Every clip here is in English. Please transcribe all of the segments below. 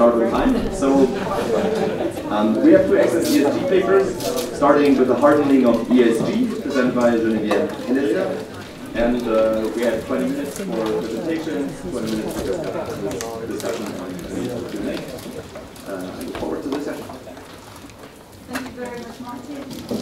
start time. So um, we have two ESG papers, starting with the hardening of ESG, presented by Geneviève Helleringer. And uh, we have 20 minutes for presentations, 20 minutes for discussion on Q&A. Uh, I look forward to the session. Thank you very much, Martin.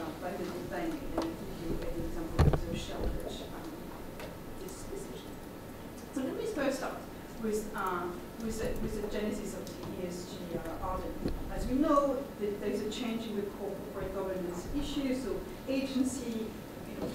Um. So let me first start with uh, with the, with the genesis of the ESG uh, audit. As we know, there is a change in the corporate governance issue, so agency,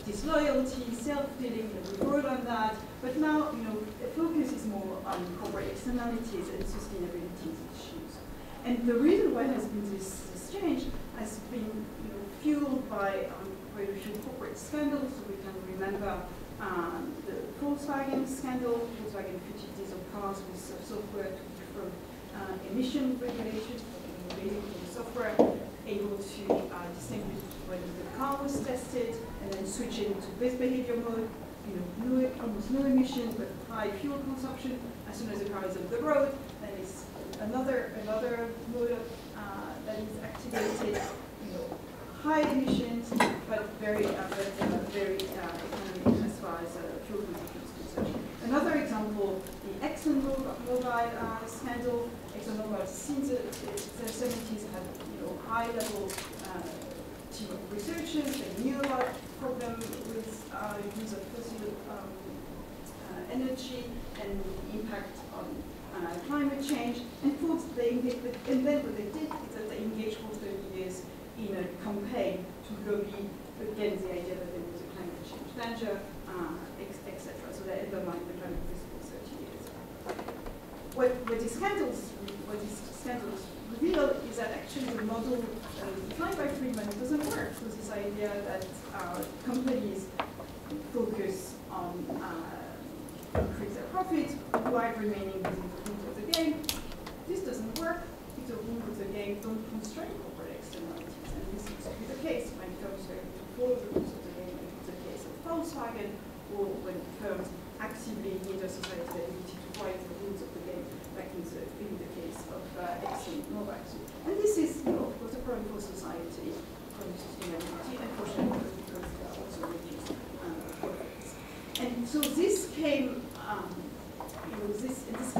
disloyalty, self-dealing, we wrote on that, but now, you know, the focus is more on corporate externalities and sustainability issues. And the reason why there has been this, this change has been you know, fueled by um, few corporate scandals. So we can remember um, the Volkswagen scandal, Volkswagen fitted diesel cars with uh, software to different uh, emission regulations, software able to uh, distinguish whether the car was tested and then switch it into best behavior mode, you know, no, almost no emission but high fuel consumption. As soon as the car is on the road, then it's another another mode of, uh, that is activated, high emissions but very uh, but, uh, very economic as far as fuel consumption is concerned. Another example, the ExxonMobil uh, scandal. ExxonMobil since the, the 70s had you know high level uh, team of researchers. They knew about problem with uh, use of fossil um, uh, energy and the impact on uh, climate change. And they and then what they did is that they engaged for 30 years in a campaign to lobby against the idea that there was a climate change danger, uh, etc. So they undermined the climate principle 30 years. What, what these scandals, what scandals reveal is that actually the model defined by Friedman doesn't work. So this idea that uh, companies focus on uh, increase their profits while remaining within the rules of the game game don't constrain corporate externalities. And this is the case when it comes to follow the rules of the game, like it's the case of Volkswagen, or when firms actively hinder society's ability to write the rules of the game, like in the, in the case of uh, Exxon Mobil. And this is, you know, of course, a problem for society, for sustainability, and for shareholders because they are also reduced uh, profits. And so this came, um, you know, this, this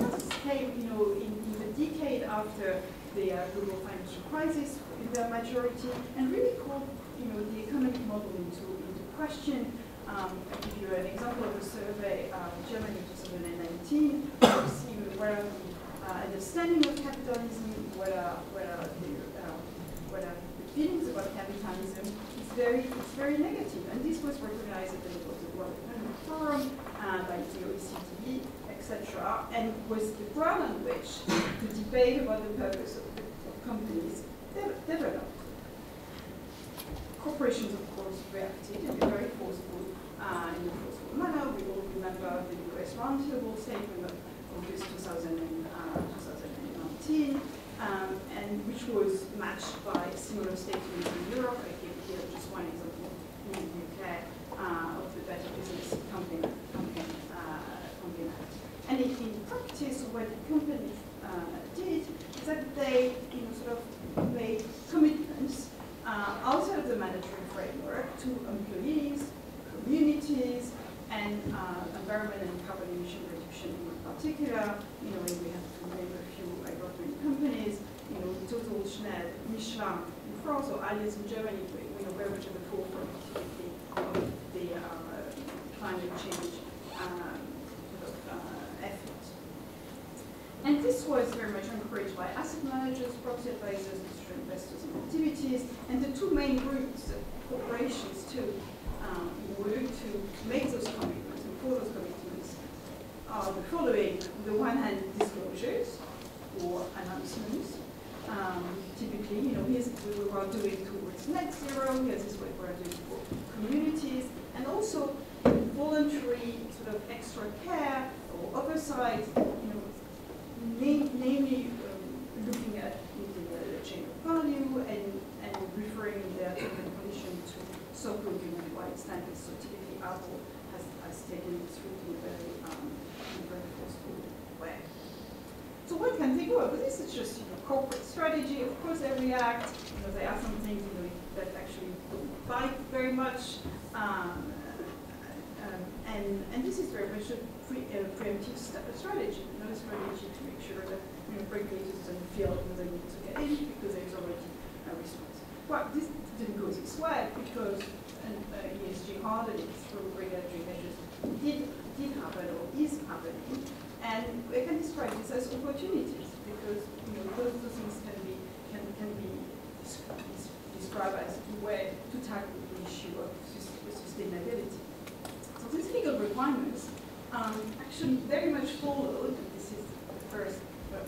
came, you know, in, in the decade after the uh, global financial crisis in their majority, and really called, you know, the economic model into, into question. Um, I'll give you an example of a survey of Germany in 2019, to see where the uh, understanding of capitalism, what are, what are the, uh, what are the feelings about capitalism, it's very, it's very negative. And this was recognized at the level of the World Economic Forum, uh, by the OECD, etc., and was the ground on which the debate about the purpose of, of companies developed. Corporations, of course, reacted in a very forceful, uh, in a forceful manner. We all remember the US Roundtable statement of August 2000 and, uh, 2019, um, and which was matched by similar statements in Europe. I give here just one example in the UK uh, of the Better Business campaign, uh, campaign Act. And in, in practice, what the companies uh, did is that they, you know, sort of made commitments uh, outside of the mandatory framework to employees, communities, and uh, environment and carbon emission reduction in particular. You know, we have to name a few agrochem companies, you know, Total, Shell, Michelin in France, or Allianz in Germany, we know very much at the forefront of the uh, climate change um, sort of, uh, efforts. And this was very much encouraged by asset managers, property advisors, institutional investors in activities, and the two main groups, corporations too, um, to make those commitments and for those commitments are the following. On the one hand, disclosures or announcements. Um, typically, you know, here's what we are doing towards net zero, here's what we're doing for communities, and also voluntary sort of extra care or oversight, you know, namely um, looking at the chain of value and, and referring their terms and conditions to so-called human-wide standards. So typically Apple has, has taken it route in a very, um, in a very forceful way. So what can they? Well, this is just you know, corporate strategy. Of course, they react. You know, there are some things you know, that actually don't bite very much. Um, um, and, and this is very much pre, preemptive strategy, not a strategy to make sure that you know, regulators don't feel that they need to get in because there's already a response. Well, this didn't go this way because an uh, ESG hardening through regulatory measures did, did happen or is happening. And we can describe this as opportunities because you know, those, those things can be, can, can be described as a way to tackle the issue of sustainability. So these legal requirements um, actually very much followed, this is the first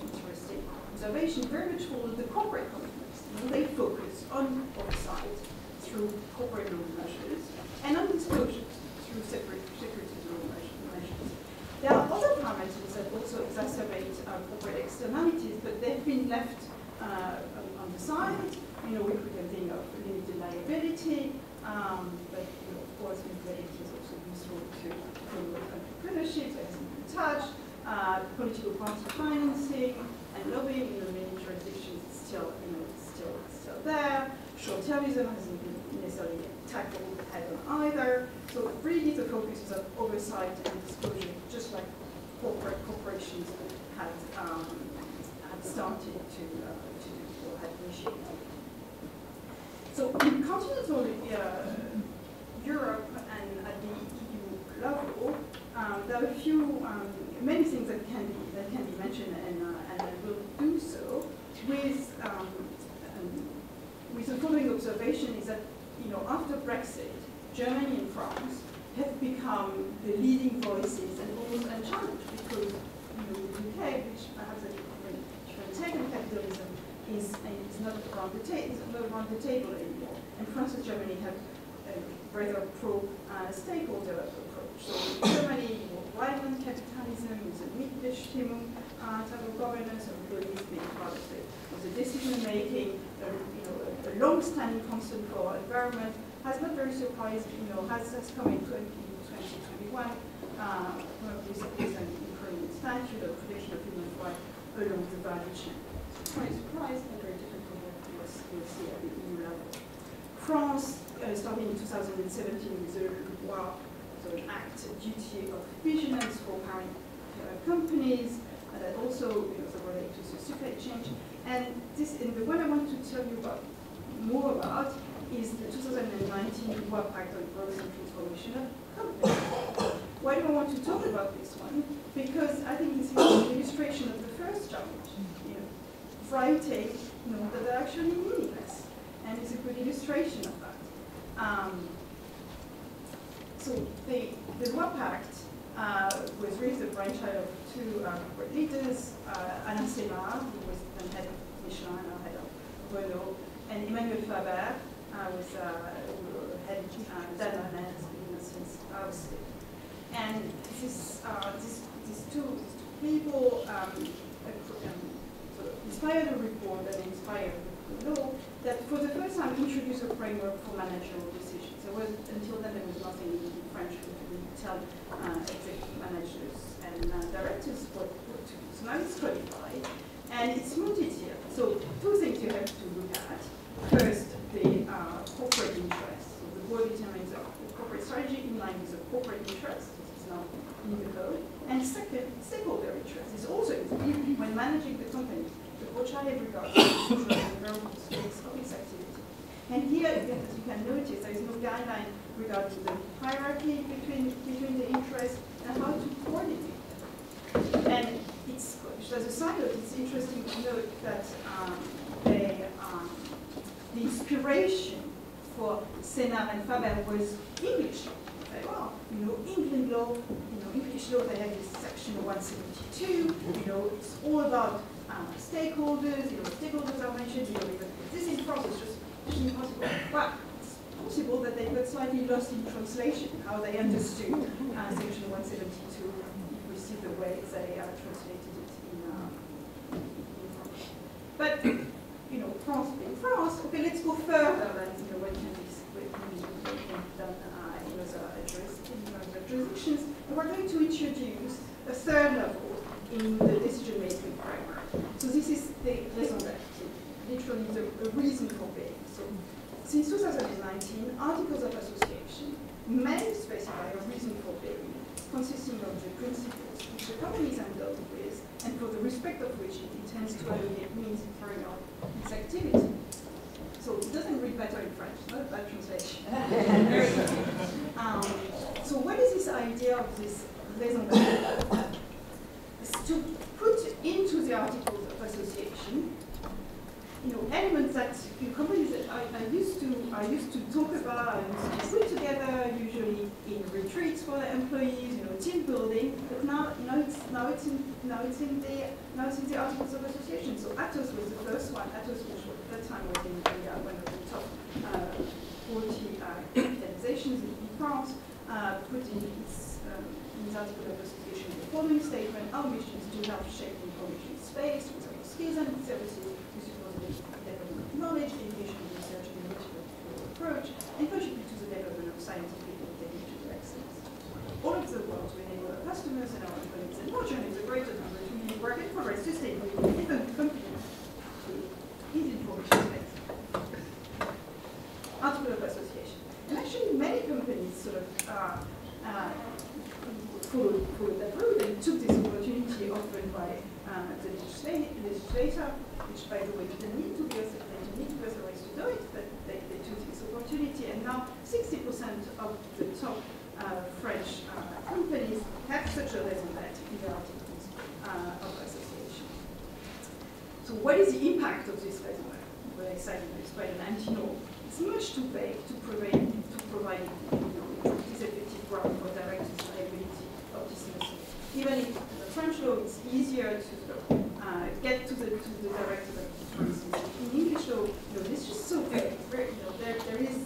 interesting observation, very much followed the corporate commitments. You know, they focus on oversight through corporate law measures and on disclosures through separate securities law measures. There are other parameters that also exacerbate uh, corporate externalities, but they've been left uh, on the side. You know, we can think of limited liability, um, but you know, of course, liability is also useful to promote as been touched, uh, political party financing, and lobbying in many jurisdictions is still, you know, still, still there. Short-termism hasn't been necessarily tackled head-on either. So really the focus is on oversight and disclosure, just like corporate corporations had, um, had started to, uh, to do or had initiated. So in continental uh, Europe and at the EU level, um, there are a few, um, many things that can be that can be mentioned, and, uh, and I will do so with um, um, with the following observation: is that you know after Brexit, Germany and France have become the leading voices and almost unchallenged because you know the UK, which perhaps a different, different take capitalism, is is not around the table, not around the table anymore, and France and Germany have a rather pro-stakeholder uh, approach. So Germany, violent capitalism, with a Mitbestimmung uh, type of governance, employees being part of the, of the decision making a, you know, a, long-standing concern for environment, has not very surprised, you know, has, has come in 20, 2021, uh, this is an Ukrainian statute of protection of human rights along the value chain. Quite surprised and very different from what we see at the EU level. France, uh, starting in 2017 with the loi, so an act, duty of vigilance for parent uh, companies, that also you know, relate to the supply chain. And this, and the one I want to tell you about more about is the 2019 Loi PACTE on Growth and Transformation of Companies. Why do I want to talk about this one? Because I think this is an illustration of the first challenge. You know, writing, you know, that are actually meaningless. And it's a good illustration of that. Um, so the, the Loi PACTE uh, was really the brainchild of two great leaders, uh, Alain who was then head of Michelin, and head of Renault, and Emmanuel Faber, uh, was uh, head uh, Danone since I And this, uh, this, these, two, these two people um, um, of inspired a report that inspired the that for the first time introduced a framework for managerial decisions. There was, until then, there was nothing in French to tell uh, executive managers and uh, directors what, what to do. So now it's codified and it's multi-tier. So two things you have to look at. First, the uh, corporate interest. So the board determines a corporate strategy in line with the corporate interest. This is now in the code. And second, stakeholder interest is also when managing the company. Shall have regard environmental of its activity. And here, as you can notice, there is no guideline regarding the hierarchy between, between the interests and how to coordinate them. And it's, as a side note, it's interesting to note that um, they, um, the inspiration for Senard and Faber was English. Well, you know, England law, you know, English law, they have this section 172, you know, it's all about um, stakeholders, you know, stakeholders are mentioned, you know, this in France is just impossible. Well, it's possible that they got slightly lost in translation, how they understood uh, section 172, if we see the way they uh, translated it in, uh, in French. But, you know, France being France, okay, let's go further than you know, what can be, done uh, in, other in other jurisdictions. And we're going to introduce a third level in the decision-making framework. So this is the raison d'être, literally the, reason for being. So since 2019, articles of association may specify a reason for being, consisting of the principles which the company is endowed with, and for the respect of which it intends to allocate means in carrying out its activity. So it doesn't read better in French, not a bad translation. um, so what is this idea of this raison d'être? To put into the articles of association you know, elements that you companies that I, I, used to I used to talk about, used to put together usually in retreats for the employees, you know, team building. But now, now it's now it's in now it's in the now it's in the articles of association. So Atos was the first one. Atos, which at that time was in the, one of the top uh, 40 uh, organizations in France, uh, put in its um, in its article of association the following statement: Our mission is to help shape the information space with skills and services knowledge, education, research, and innovative approach, and contribute to the development of scientific and technical excellence. All of the world to enable our customers and our employees and larger and the greater number to work in progress sustainably with even companies is information space. Article of association. And actually many companies sort of uh, uh, followed, followed that route and took this opportunity offered by uh, the legislator, which by the way didn't need to be a need ways to do it, but they, they took this opportunity. And now 60% of the top uh, French uh, companies have such a raison d'être in their articles uh, of association. So what is the impact of this? Very exciting to explain. And you know, it's much too vague to provide, to provide you know, effective ground for directors' liability of dismissal. Even if the French law, it's easier to uh, get to the, to the director, for instance, in English law, you know, it's just so vague. Very, you know, there, there is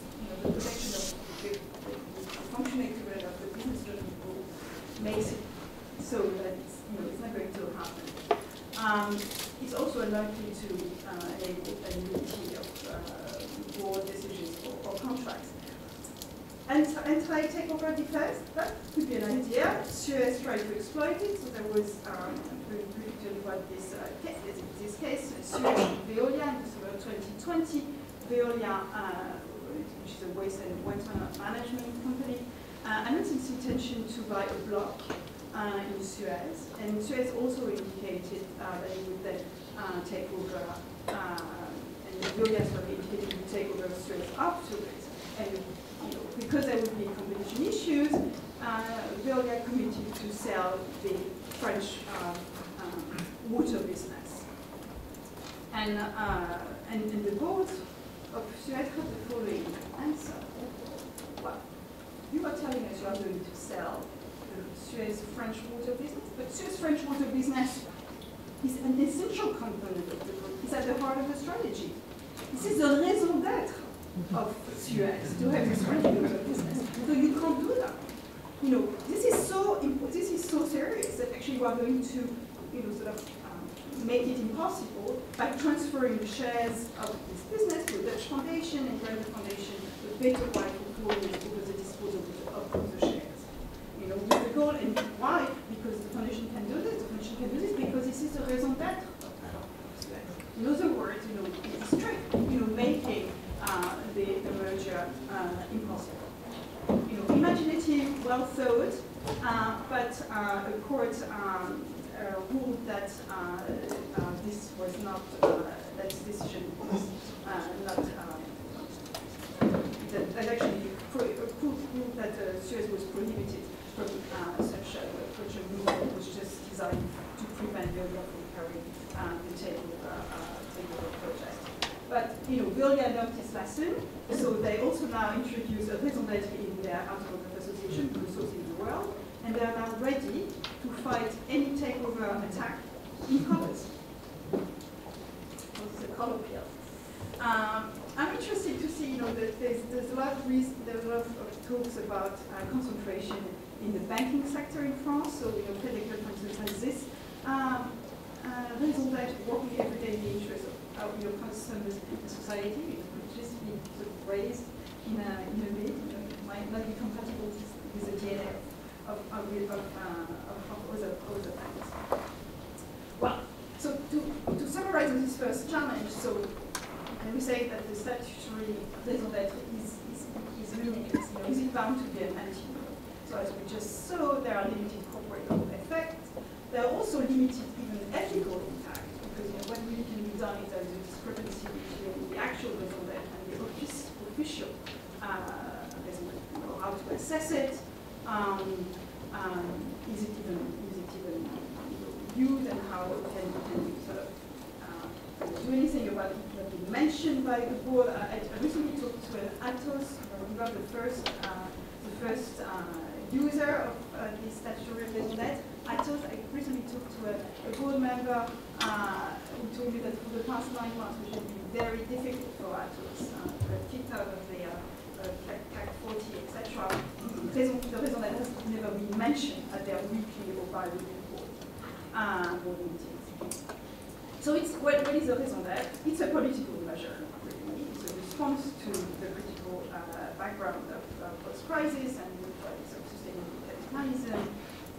protection of the, the, functioning of the business rule makes it so that it's, not going to happen. Um, it's also unlikely to uh, enable annuity of uh, board decisions or, for contracts. And anti-takeover defense, that could be an idea. Suez tried to exploit it, so there was, um, briefly about this, uh, case, this, case, Suez Veolia in December 2020. Veolia, uh, a waste and water management company, uh, announced its intention to buy a block uh, in Suez. And Suez also indicated uh, that it would then uh, take over, uh, and Veolia sort of indicated would take over Suez afterwards. And you know, because there would be competition issues, uh, committed to sell the French um, water business. And, uh, and, and the board had the following answer. Well, you are telling us you are going to sell the Suez French water business, but Suez French water business is an essential component of the group. It's at the heart of the strategy. This is the raison d'etre of Suez to have this French water business. So you can't do that. You know, this is so this is so serious that actually we are going to, you know, sort of make it impossible by transferring the shares of this business to a Dutch foundation and grant the foundation a better right of control over the disposal of, the shares. You know, with the goal, and why? Because the foundation can do this, the foundation can do this because this is the raison d'etre. In other words, you know, it's trick, you know, making uh, the, the merger uh, impossible. You know, imaginative, well thought, uh, but uh, a court um, ruled that uh, uh, this was not, uh, that decision was uh, not, that, that actually uh, proved that uh, Suez was prohibited from uh, such a, such a rule, which just designed to prevent Veolia from carrying uh, the takeover, uh, project. But you know, Veolia learned this lesson, so they also now introduce a raison d'etre in their article of association to the source in the world, and they are now ready to fight any takeover attack in colors. This is a color pill. Um, I'm interested to see, you know, that there's, there's a lot of reason, there's a lot of, talks about uh, concentration in the banking sector in France. So, you know, Agricole, for instance, has this um, uh, raison d'etre working every day in the interest of, of your consumers and society, which is being sort of raised in a, in a bit, you know, it might not be compatible with the DNA of, of, uh, of, other, other banks. Well, so to, to summarize this first challenge, so and we say that the statutory raison d'etre is, is, is meaningless. You know, is it bound to be an anti-model? So as we just saw, there are limited corporate effects. There are also limited even ethical impact, because you know, what really can be done is there is a discrepancy between the actual raison d'etre and the official uh. How to assess it, um, um, is it even, is it even used, and how can, can you sort of uh, do anything about it that been mentioned by the board. Uh, I, I recently talked to an Atos, remember the first, uh, the first uh, user of uh, this statutory d'etre. Atos, I recently talked to a, a board member uh, who told me that for the past nine months, which has been very difficult for Atos, uh, kicked out of the uh, CAC, CAC 40, etc. The raison d'etre has never been mentioned at their weekly or bi-weekly board, uh, board meetings. So it's, what, what is the raison d'etre? It's a political measure, really. It's a response to the critical uh, background of post-crisis and the crisis of sustainable capitalism,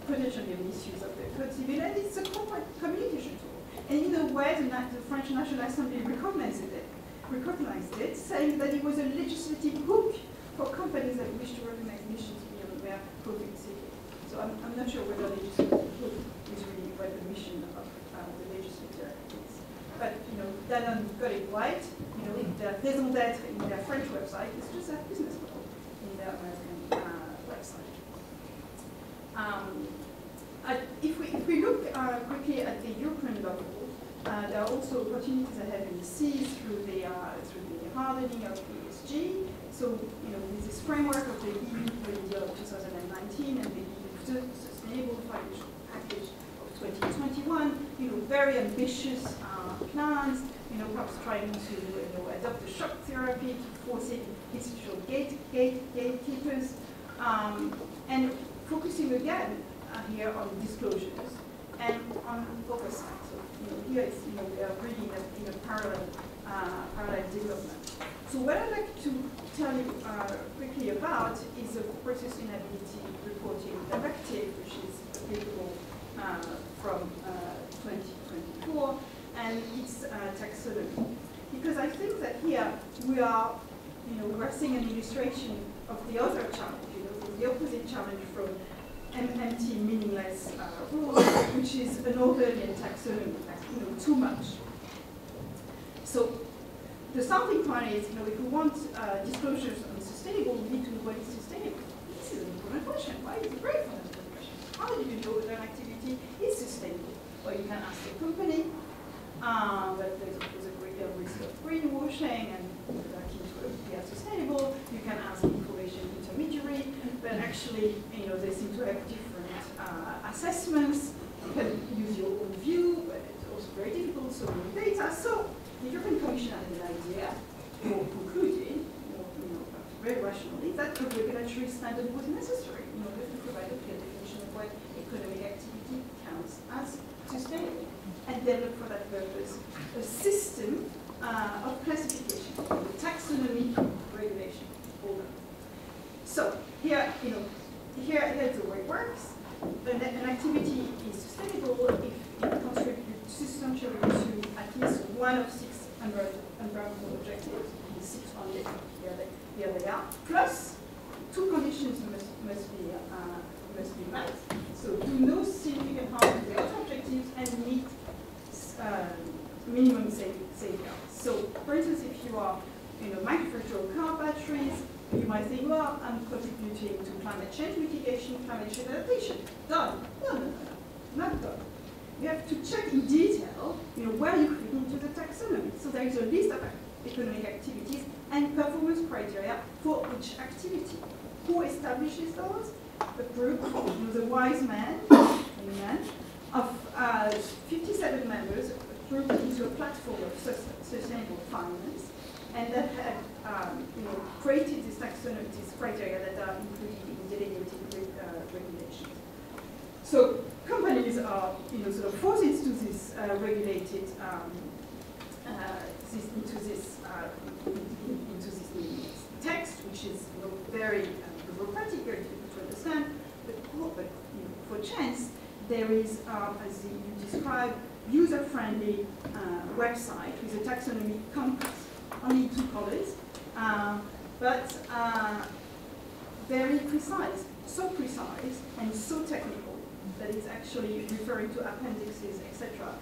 potentially of issues of the code civil, and it's a corporate communication tool. And in a way, the, the French National Assembly recognized it, recognized it, saying that it was a legislative hook for companies that wish to recognize missions beyond their profit seeking. So I'm, I'm not sure whether legislative hook is really what the mission of uh, the legislature is. But, you know, Danone got it right. You know, their raison d'etre in their French website is just a business model in their American uh, website. Um, if, we, if we look uh, quickly at the European level, uh, there are also opportunities ahead in the seas through the, uh, through the hardening of the ESG. So, you know, with this framework of the EU Green Deal of 2019 and the EU Sustainable Financial Package of 2021, you know, very ambitious uh, plans, you know, perhaps trying to you know, adopt the shock therapy, to forcing institutional gate, gate, gatekeepers, um, and focusing again uh, here on disclosures. and on oversight. Here it's, you know, we are really in a, in a parallel, uh, parallel development. So what I'd like to tell you uh, quickly about is the corporate sustainability reporting directive, which is applicable uh, from uh, 2024, and its taxonomy. Because I think that here we are, you know, we're seeing an illustration of the other challenge, you know, the opposite challenge from empty, meaningless uh, rules, which is an Orwellian taxonomy, you know, too much. So the starting point is, you know, if we want uh, disclosures on sustainable, we need to know what is sustainable. This is an important question. Why is it very fundamental question? How do you know that an activity is sustainable? Well, you can ask the company, uh, but there's, there's a great deal of risk of greenwashing and that to be sustainable. You can ask information intermediary, but actually, you know, they seem to have different uh, assessments. You can use your own view, but it's also very difficult, so many data. So the European Commission had an idea, or concluded, or, you know, very rationally, that a regulatory standard was necessary in order to provide a clear definition of what economic activity counts as sustainable, and develop for that purpose. A system uh, of classification, the taxonomy regulation order. So here, you know, here, here's the way it works. An, an activity is sustainable if it contributes substantially to at least one of six environmental objectives, six only, here they, here they are, plus two conditions must, must, be, uh, must be met. So do no significant harm to the other objectives and meet uh, minimum safeguards. So, for instance, if you are you know, manufacturer of car batteries, you might think, well, I'm contributing to climate change mitigation, climate change adaptation. Done. No, no, no, no, not done. You have to check in detail, you know, where you fit into the taxonomy. So there is a list of economic activities and performance criteria for each activity. Who establishes those? The group, you know, the wise man, man of uh, 57 members grouped into a platform of sustainable finance, and that had um, you know, created these taxonomy, these criteria that are included in delegated uh, regulations. So companies are you know, sort of forced into this uh, regulated, um, uh, this, into this, uh, into this text, which is you know, very uh, bureaucratic, very difficult to understand, but, but you know, for chance, there is, um, as you described, user-friendly uh, website with a taxonomy compass, only two colors, uh, but uh, very precise, so precise and so technical that it's actually referring to appendixes, etc.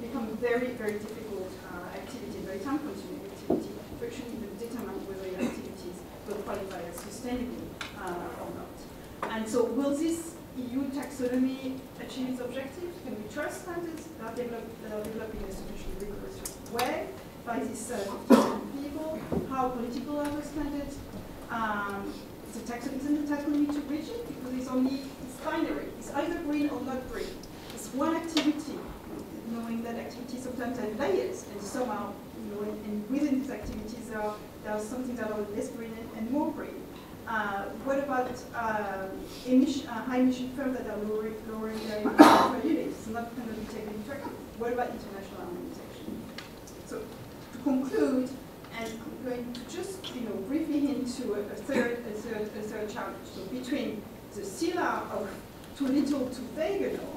Become very, very difficult uh, activity, very time-consuming activity to actually even determine whether your activities will qualify as sustainable uh, or not. And so will this EU taxonomy achieve its objectives? Can we trust standards that are, developed, that are in a sufficiently rigorous way by these uh, people? How political are those standards? Um, the taxonomy, the taxonomy too rigid? Because it's only, binary. It's either green or not green. It's one activity, knowing that activities sometimes have layers, and somehow, you know, and, within these activities there are, there are something that are less green and, and more green. Uh, what about uh, emission, uh, high emission firms that are lowering, lowering their emissions units? It's not going to be taken into account. What about international harmonization? So to conclude, and I'm going to just you know briefly into a, a third, a third, a third challenge. So between the Scylla of too little, too vague a norm,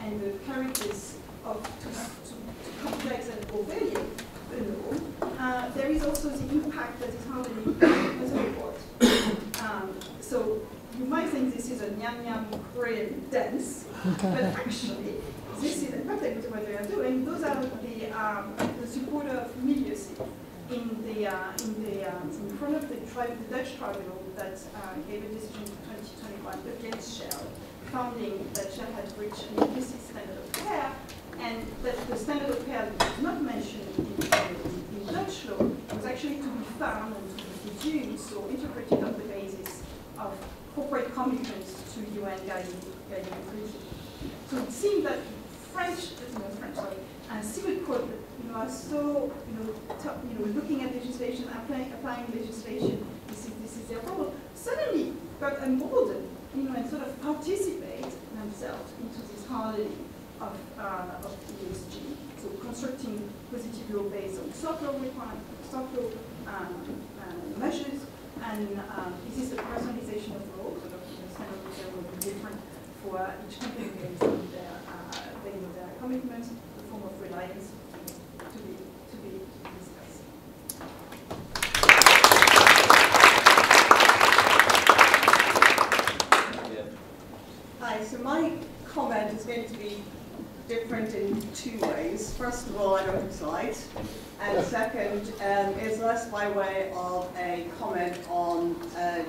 and the Charybdis of too, too, too complex and Orwellian a norm, uh, there is also the impact that is harmony as a report. Um, so you might think this is a nyam nyam Korean dance, but actually, this is with what they are doing. Those are the, um, the supporter of immediacy in the uh, in the uh, in front of the, tri the Dutch tribunal that uh, gave a decision in 2021 against Shell, finding that Shell had breached an implicit standard of care, and that the standard of care was not mentioned in, in, in Dutch law was actually to be found and to be deduced or interpreted on the basis of corporate commitments to UN guiding, guiding principles. So it seems that French, not French, sorry, and civil court you know, are so, you know, top, you know, looking at legislation, applying, applying legislation, this is, this is their role, suddenly got emboldened you know, and sort of participate themselves into this hardening of, uh, of ESG. So constructing positive law based on soft law requirements, soft um, uh, measures, and um, this is the personalization of law, sort of the standard will be different for each company based on their, uh, based on their commitments, the form of reliance to be, to be discussed. Hi, so my comment is going to be different in ways. First of all, I don't slides. And second, um, is less by way of a comment on uh,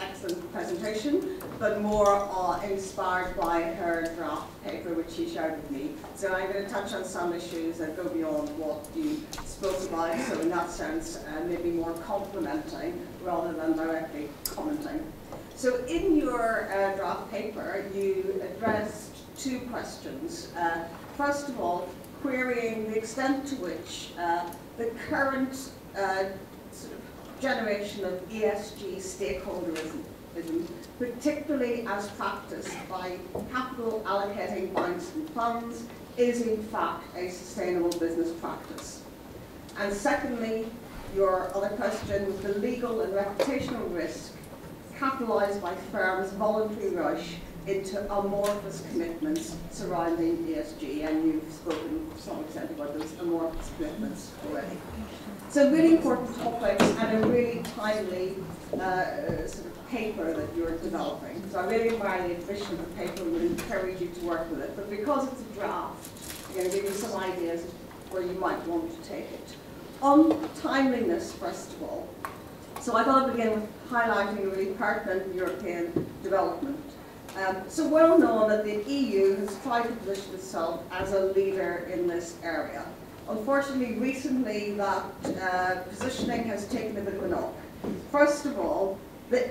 excellent presentation, but more uh, inspired by her draft paper, which she shared with me. So I'm going to touch on some issues that go beyond what you spoke about, so in that sense, uh, maybe more complimenting rather than directly commenting. So in your uh, draft paper, you addressed two questions. Uh, first of all, querying the extent to which uh, the current uh, sort of generation of ESG stakeholderism, particularly as practiced by capital allocating banks and funds, is in fact a sustainable business practice. And secondly, your other question was the legal and reputational risk capitalised by firms' voluntary rush into amorphous commitments surrounding ESG, and you've spoken to some extent about those amorphous commitments already. So really important topics and a really timely uh, sort of paper that you're developing. So I really admire the ambition of the paper and would encourage you to work with it. But because it's a draft, I'm going to give you some ideas where you might want to take it. On timeliness, first of all. So I thought I'd begin with highlighting a really pertinent European development um, so well known that the EU has tried to position itself as a leader in this area. Unfortunately, recently that uh, positioning has taken a bit of a knock. First of all, the,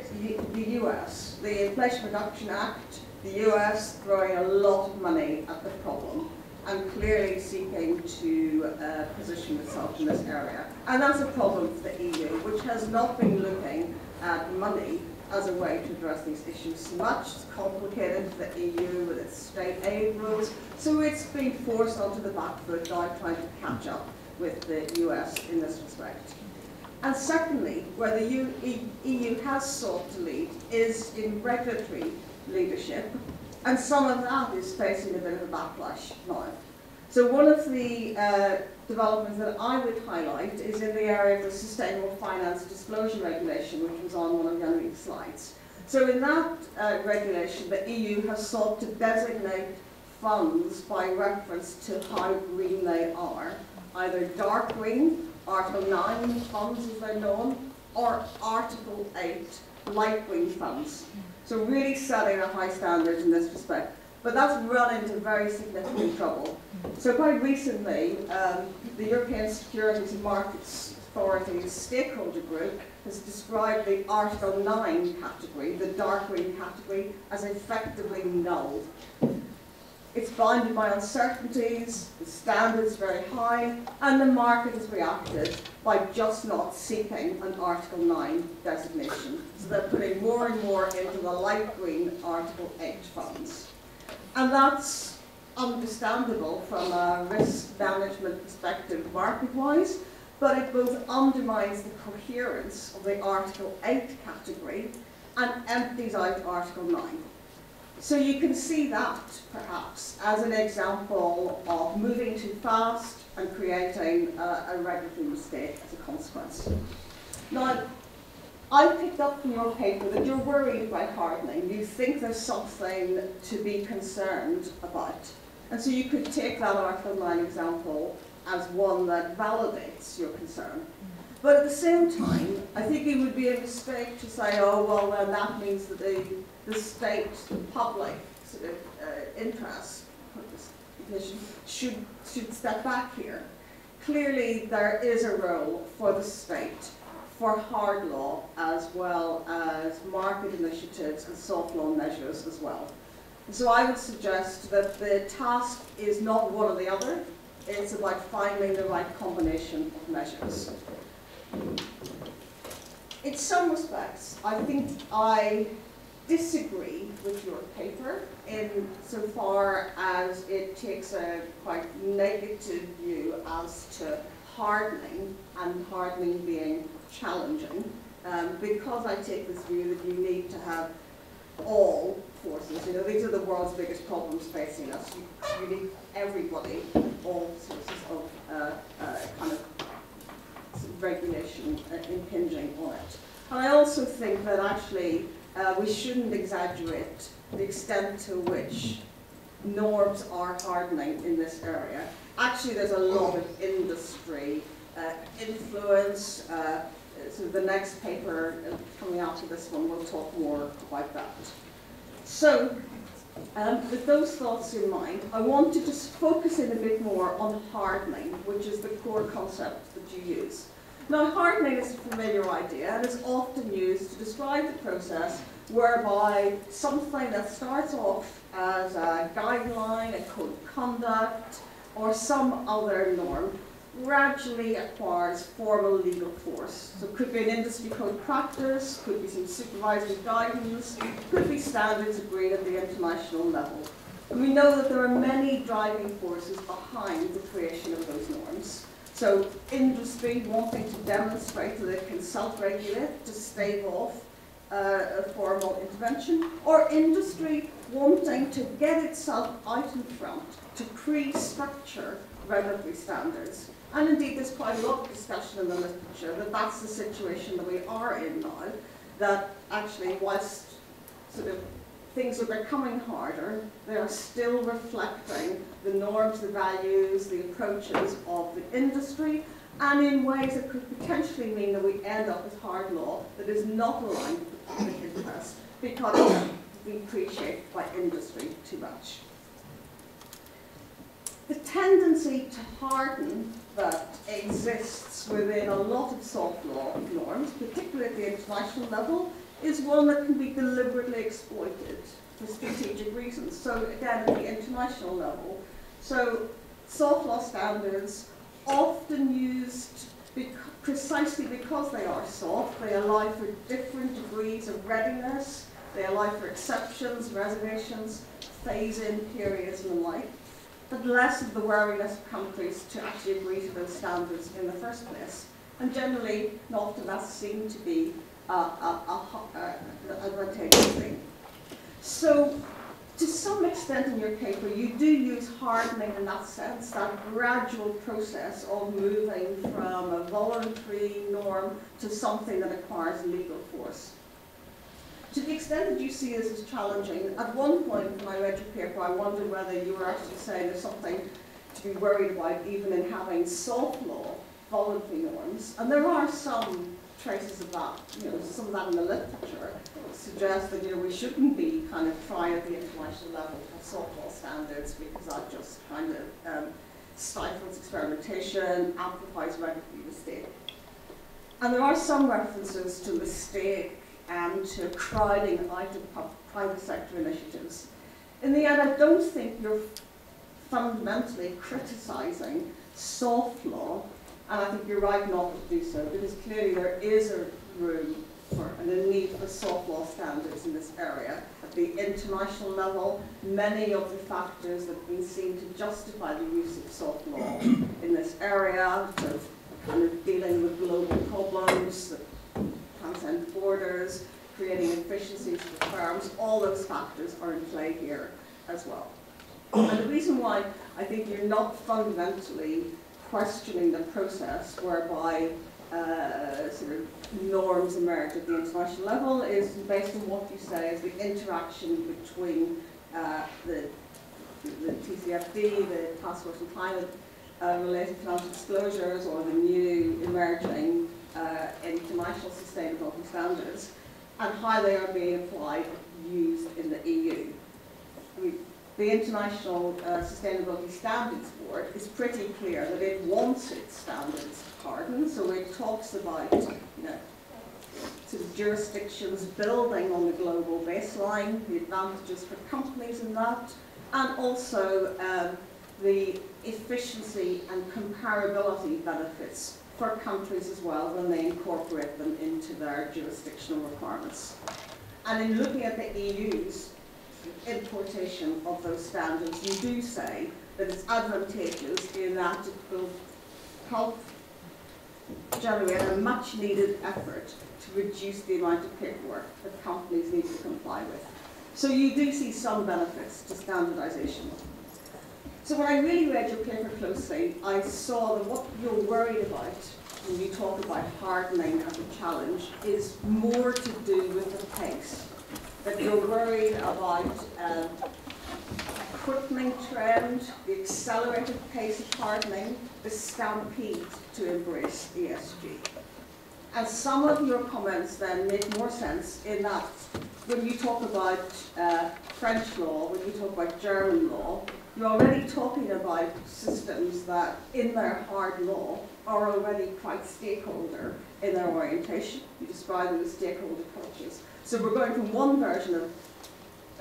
the US, the Inflation Reduction Act, the US throwing a lot of money at the problem and clearly seeking to uh, position itself in this area. And that's a problem for the EU, which has not been looking at money as a way to address these issues much. It's complicated for the EU with its state aid rules, so it's been forced onto the back foot now trying to catch up with the US in this respect. And secondly, where the EU has sought to lead is in regulatory leadership, and some of that is facing a bit of a backlash now. So one of the uh, developments that I would highlight is in the area of the Sustainable Finance Disclosure Regulation, which was on one of Yannick's slides. So in that uh, regulation, the EU has sought to designate funds by reference to how green they are, either dark green, Article 9 funds as they're known, or Article 8 light green funds. So really setting a high standard in this respect. But that's run into very significant trouble. So quite recently, um, the European Securities and Markets Authority's stakeholder group has described the Article 9 category, the dark green category, as effectively null. It's bounded by uncertainties, the standards very high, and the market has reacted by just not seeking an Article 9 designation. So they're putting more and more into the light green Article 8 funds. And that's understandable from a risk management perspective market-wise, but it both undermines the coherence of the Article 8 category and empties out Article 9. So you can see that, perhaps, as an example of moving too fast and creating a, a regulatory mistake as a consequence. Now, I picked up from your paper that you're worried about hardening. You think there's something to be concerned about. And so you could take that Article 9 example as one that validates your concern. But at the same time, I think it would be a mistake to say, oh, well, then that means that the, the state, the public sort of, uh, interest should, should step back here. Clearly, there is a role for the state for hard law as well as market initiatives and soft law measures as well. So I would suggest that the task is not one or the other, it's about finding the right combination of measures. In some respects, I think I disagree with your paper in so far as it takes a quite negative view as to hardening and hardening being challenging um, because I take this view that you need to have all forces, you know, these are the world's biggest problems facing us. You, you need everybody, all sources of uh, uh, kind of regulation uh, impinging on it. And I also think that actually uh, we shouldn't exaggerate the extent to which norms are hardening in this area. Actually, there's a lot of industry uh, influence. So the next paper coming after this one will talk more about that. So, um, with those thoughts in mind, I want to just focus in a bit more on hardening, which is the core concept that you use. Now, hardening is a familiar idea and is often used to describe the process whereby something that starts off as a guideline, a code of conduct, or some other norm gradually acquires formal legal force. So it could be an industry code practice, could be some supervisory guidance, could be standards agreed at the international level. And we know that there are many driving forces behind the creation of those norms. So industry wanting to demonstrate that it can self-regulate to stave off uh, a formal intervention, or industry wanting to get itself out in front to pre-structure regulatory standards. And indeed, there's quite a lot of discussion in the literature that that's the situation that we are in now, that actually whilst sort of things are becoming harder, they are still reflecting the norms, the values, the approaches of the industry, and in ways that could potentially mean that we end up with hard law that is not aligned with public interest because it's been appreciated by industry too much. The tendency to harden that exists within a lot of soft law norms, particularly at the international level, is one that can be deliberately exploited for strategic reasons. So again, at the international level, so soft law standards often used precisely because they are soft, they allow for different degrees of readiness, they allow for exceptions, reservations, phase-in periods and the like, but less of the wariness of countries to actually agree to those standards in the first place. And generally, not often that's seen to be uh, a, advantageous thing. So to some extent in your paper, you do use hardening in that sense, that gradual process of moving from a voluntary norm to something that acquires legal force. To the extent that you see this as challenging, at one point when I read your paper, I wondered whether you were actually saying there's something to be worried about even in having soft law voluntary norms. And there are some traces of that, you know, some of that in the literature suggests that, you know, we shouldn't be kind of trying at the international level for soft law standards because that just kind of um, stifles experimentation, amplifies regulatory mistake. And there are some references to mistake and to crowding out of private sector initiatives. In the end, I don't think you're fundamentally criticising soft law and I think you're right not to do so, because clearly there is a room for and a need for soft law standards in this area. At the international level, many of the factors that have been seen to justify the use of soft law in this area, of kind of dealing with global problems transcend borders, creating efficiencies for firms, all those factors are in play here as well. And the reason why I think you're not fundamentally questioning the process whereby uh, sort of norms emerge at the international level is based on what you say is the interaction between uh, the, the TCFD, the Task Force on Climate uh, related financial disclosures, or the new emerging uh, international sustainability standards, and how they are being applied, used in the EU. I mean, the International uh, Sustainability Standards Board is pretty clear that it wants its standards hardened, so it talks about you know, jurisdictions building on the global baseline, the advantages for companies in that, and also um, the efficiency and comparability benefits for countries as well when they incorporate them into their jurisdictional requirements. And in looking at the EU's importation of those standards, you do say that it's advantageous in that it will help generate a much needed effort to reduce the amount of paperwork that companies need to comply with. So you do see some benefits to standardization. So when I really read your paper closely, I saw that what you're worried about when you talk about hardening as a challenge is more to do with the pace. That you're worried about um, a quickening trend, the accelerated pace of hardening, the stampede to embrace ESG. And some of your comments then make more sense in that when you talk about uh, French law, when you talk about German law, you're already talking about systems that, in their hard law, are already quite stakeholder in their orientation. You describe them as stakeholder cultures. So we're going from one version of,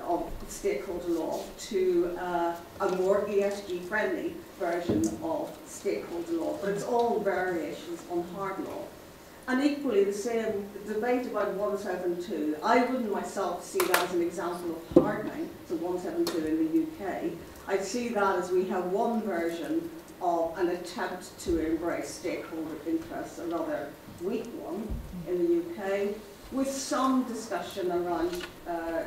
of stakeholder law to uh, a more ESG-friendly version of stakeholder law, but it's all variations on hard law. And equally, the same debate about 172, I wouldn't myself see that as an example of hardening, so 172 in the UK. I'd see that as we have one version of an attempt to embrace stakeholder interests, a rather weak one in the UK, with some discussion around uh,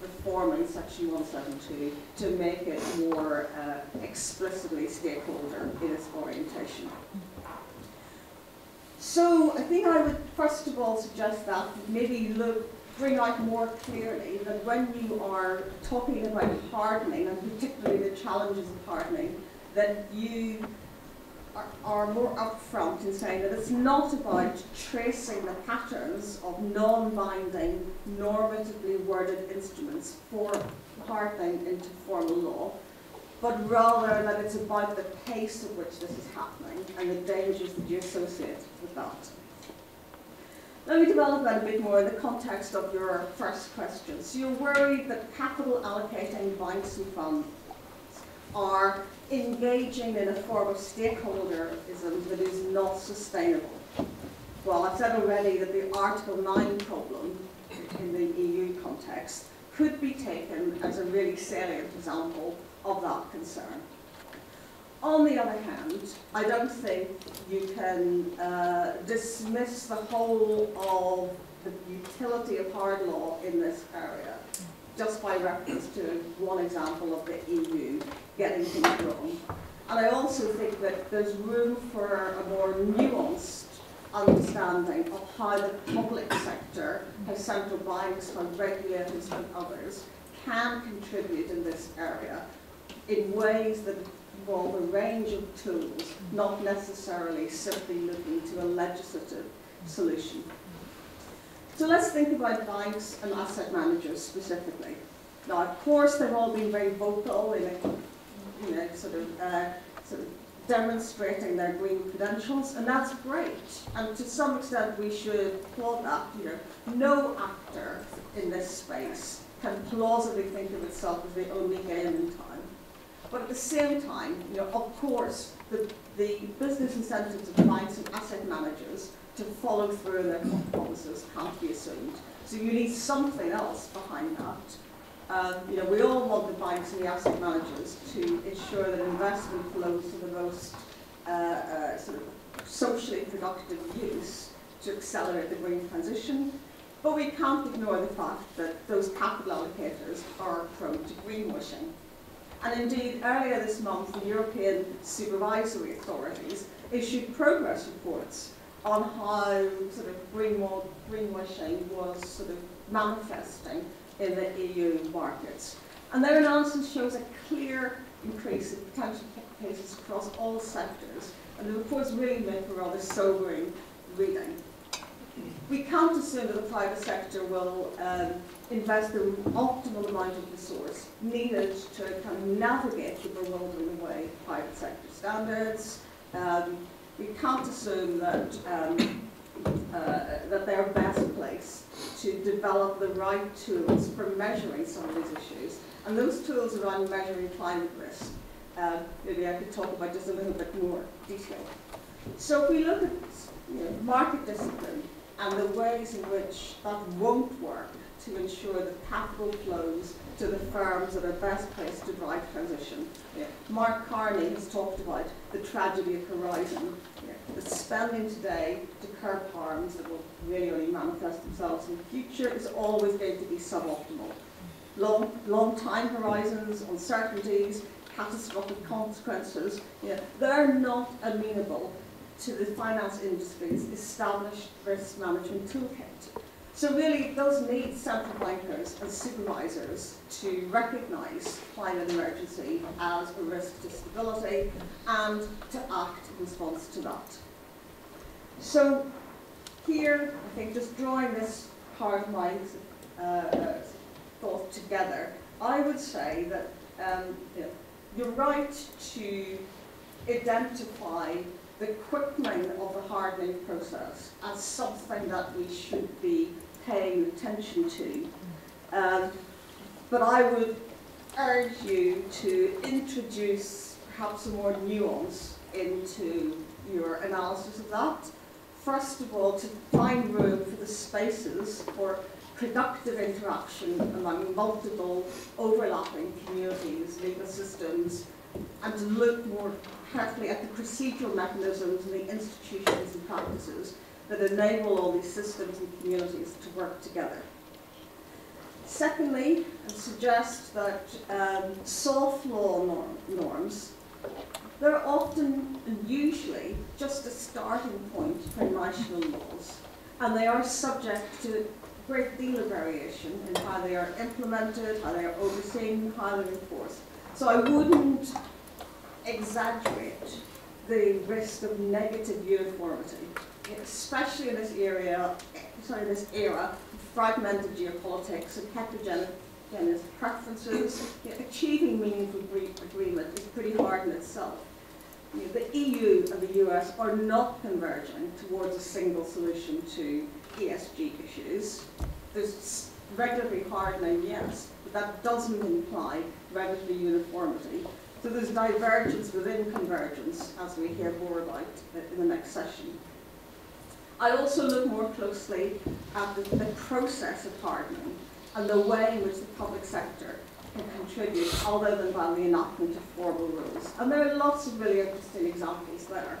reforming Section 172 to make it more uh, explicitly stakeholder in its orientation. So I think I would first of all suggest that maybe look, bring out more clearly that when you are talking about hardening, and particularly the challenges of hardening, that you are, more upfront in saying that it's not about tracing the patterns of non-binding, normatively worded instruments for hardening into formal law, but rather that it's about the pace at which this is happening and the dangers that you associate with that. Let me develop that a bit more in the context of your first question. So you're worried that capital allocating banks and funds are engaging in a form of stakeholderism that is not sustainable. Well, I've said already that the Article 9 problem in the EU context could be taken as a really salient example of that concern. On the other hand, I don't think you can uh, dismiss the whole of the utility of hard law in this area just by reference to one example of the EU getting things wrong. And I also think that there's room for a more nuanced understanding of how the public sector, how central banks, how regulators and others can contribute in this area in ways that involve a range of tools, not necessarily simply looking to a legislative solution. So let's think about banks and asset managers specifically. Now, of course, they've all been very vocal in a, you know, sort of, uh, sort of demonstrating their green credentials, and that's great. And to some extent, we should applaud that. You know, no actor in this space can plausibly think of itself as the only game in time. But at the same time, you know, of course, the, the business incentives of banks and asset managers to follow through on their promises can't be assumed. So you need something else behind that. Um, you know, we all want the banks and the asset managers to ensure that investment flows to the most uh, uh, sort of socially productive use to accelerate the green transition. But we can't ignore the fact that those capital allocators are prone to greenwashing. And indeed, earlier this month, the European supervisory authorities issued progress reports on how sort of greenwashing was sort of manifesting in the EU markets. And their analysis shows a clear increase in potential cases across all sectors, and the reports really make for rather sobering reading. We can't assume that the private sector will um, invest the optimal amount of resource needed to kind of navigate the bewildering way of private sector standards. Um, we can't assume that um, uh, that they're best placed to develop the right tools for measuring some of these issues. And those tools around measuring climate risk, uh, maybe I could talk about just a little bit more detail. So if we look at you know, market discipline and the ways in which that won't work to ensure that capital flows to the firms that are best placed to drive transition. Yeah. Mark Carney has talked about the tragedy of Horizon, yeah. the spending today to curb harms that will really only manifest themselves in the future is always going to be suboptimal. Long, long time horizons, uncertainties, catastrophic consequences, yeah, they're not amenable to the finance industry's established risk management toolkit. So really, those need central bankers and supervisors to recognise climate emergency as a risk to stability and to act in response to that. So here, I think just drawing this part of my uh, thought together, I would say that um, you know, right to identify the quickening of the hardening process as something that we should be paying attention to. Um, but I would urge you to introduce perhaps some more nuance into your analysis of that. First of all, to find room for the spaces for productive interaction among multiple overlapping communities, legal systems, and to look more carefully at the procedural mechanisms and the institutions and practices that enable all these systems and communities to work together. Secondly, I suggest that um, soft law norm, norms, they're often and usually just a starting point for national laws, and they are subject to a great deal of variation in how they are implemented, how they are overseen, how they're enforced. So I wouldn't exaggerate the risk of negative uniformity, especially in this area, sorry, this era, fragmented geopolitics and heterogeneous preferences. You know, achieving meaningful agreement is pretty hard in itself. You know, the EU and the US are not converging towards a single solution to ESG issues. There's regulatory hardening, yes, but that doesn't imply regulatory uniformity. So there's divergence within convergence, as we hear more about in the next session. I also look more closely at the, the process of hardening and the way in which the public sector can contribute other than by the enactment of formal rules. And there are lots of really interesting examples there.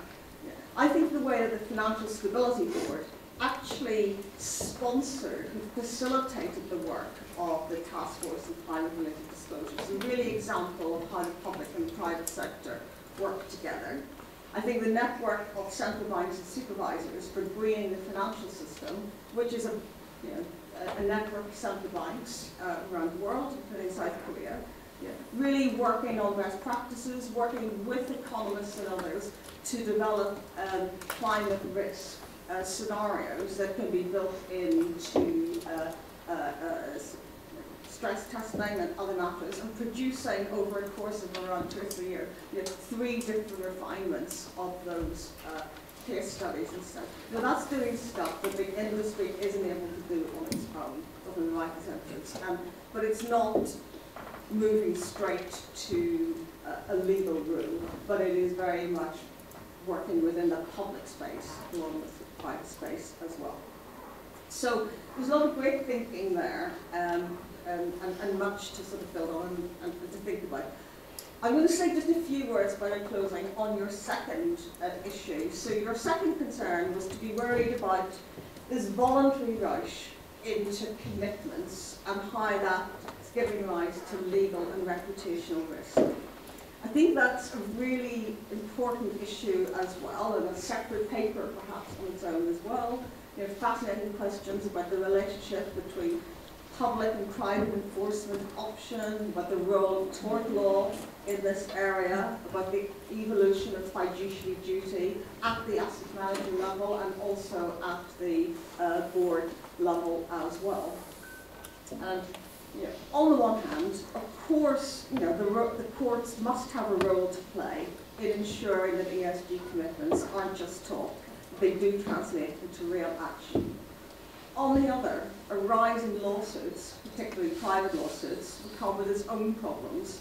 I think the way that the Financial Stability Board actually sponsored and facilitated the work of the task force on climate-related disclosures. A really example of how the public and private sector work together. I think the network of central banks and supervisors for greening the financial system, which is a, you know, a, a network of central banks uh, around the world, including South Korea, yeah, really working on best practices, working with economists and others to develop um, climate risk uh, scenarios that can be built into uh, uh, uh stress testing and other matters and producing over a course of around two or three years you know, three different refinements of those uh, case studies and stuff. Now that's doing stuff that the industry isn't able to do on its own, doesn't the right sentence. Um, but it's not moving straight to uh, a legal room, but it is very much working within the public space along with private space as well. So there's a lot of great thinking there. Um, um, and, and, much to sort of build on and, and, to think about. I'm going to say just a few words by closing on your second uh, issue. So your second concern was to be worried about this voluntary rush into commitments and how that is giving rise to legal and reputational risk. I think that's a really important issue as well, and a separate paper perhaps on its own as well. You know, fascinating questions about the relationship between public and private enforcement option, about the role of tort law in this area, about the evolution of fiduciary duty at the asset management level and also at the uh, board level as well. And you know, on the one hand, of course, you know, the, the courts must have a role to play in ensuring that ESG commitments aren't just talk, they do translate into real action. On the other, a rise in lawsuits, particularly private lawsuits, come with its own problems.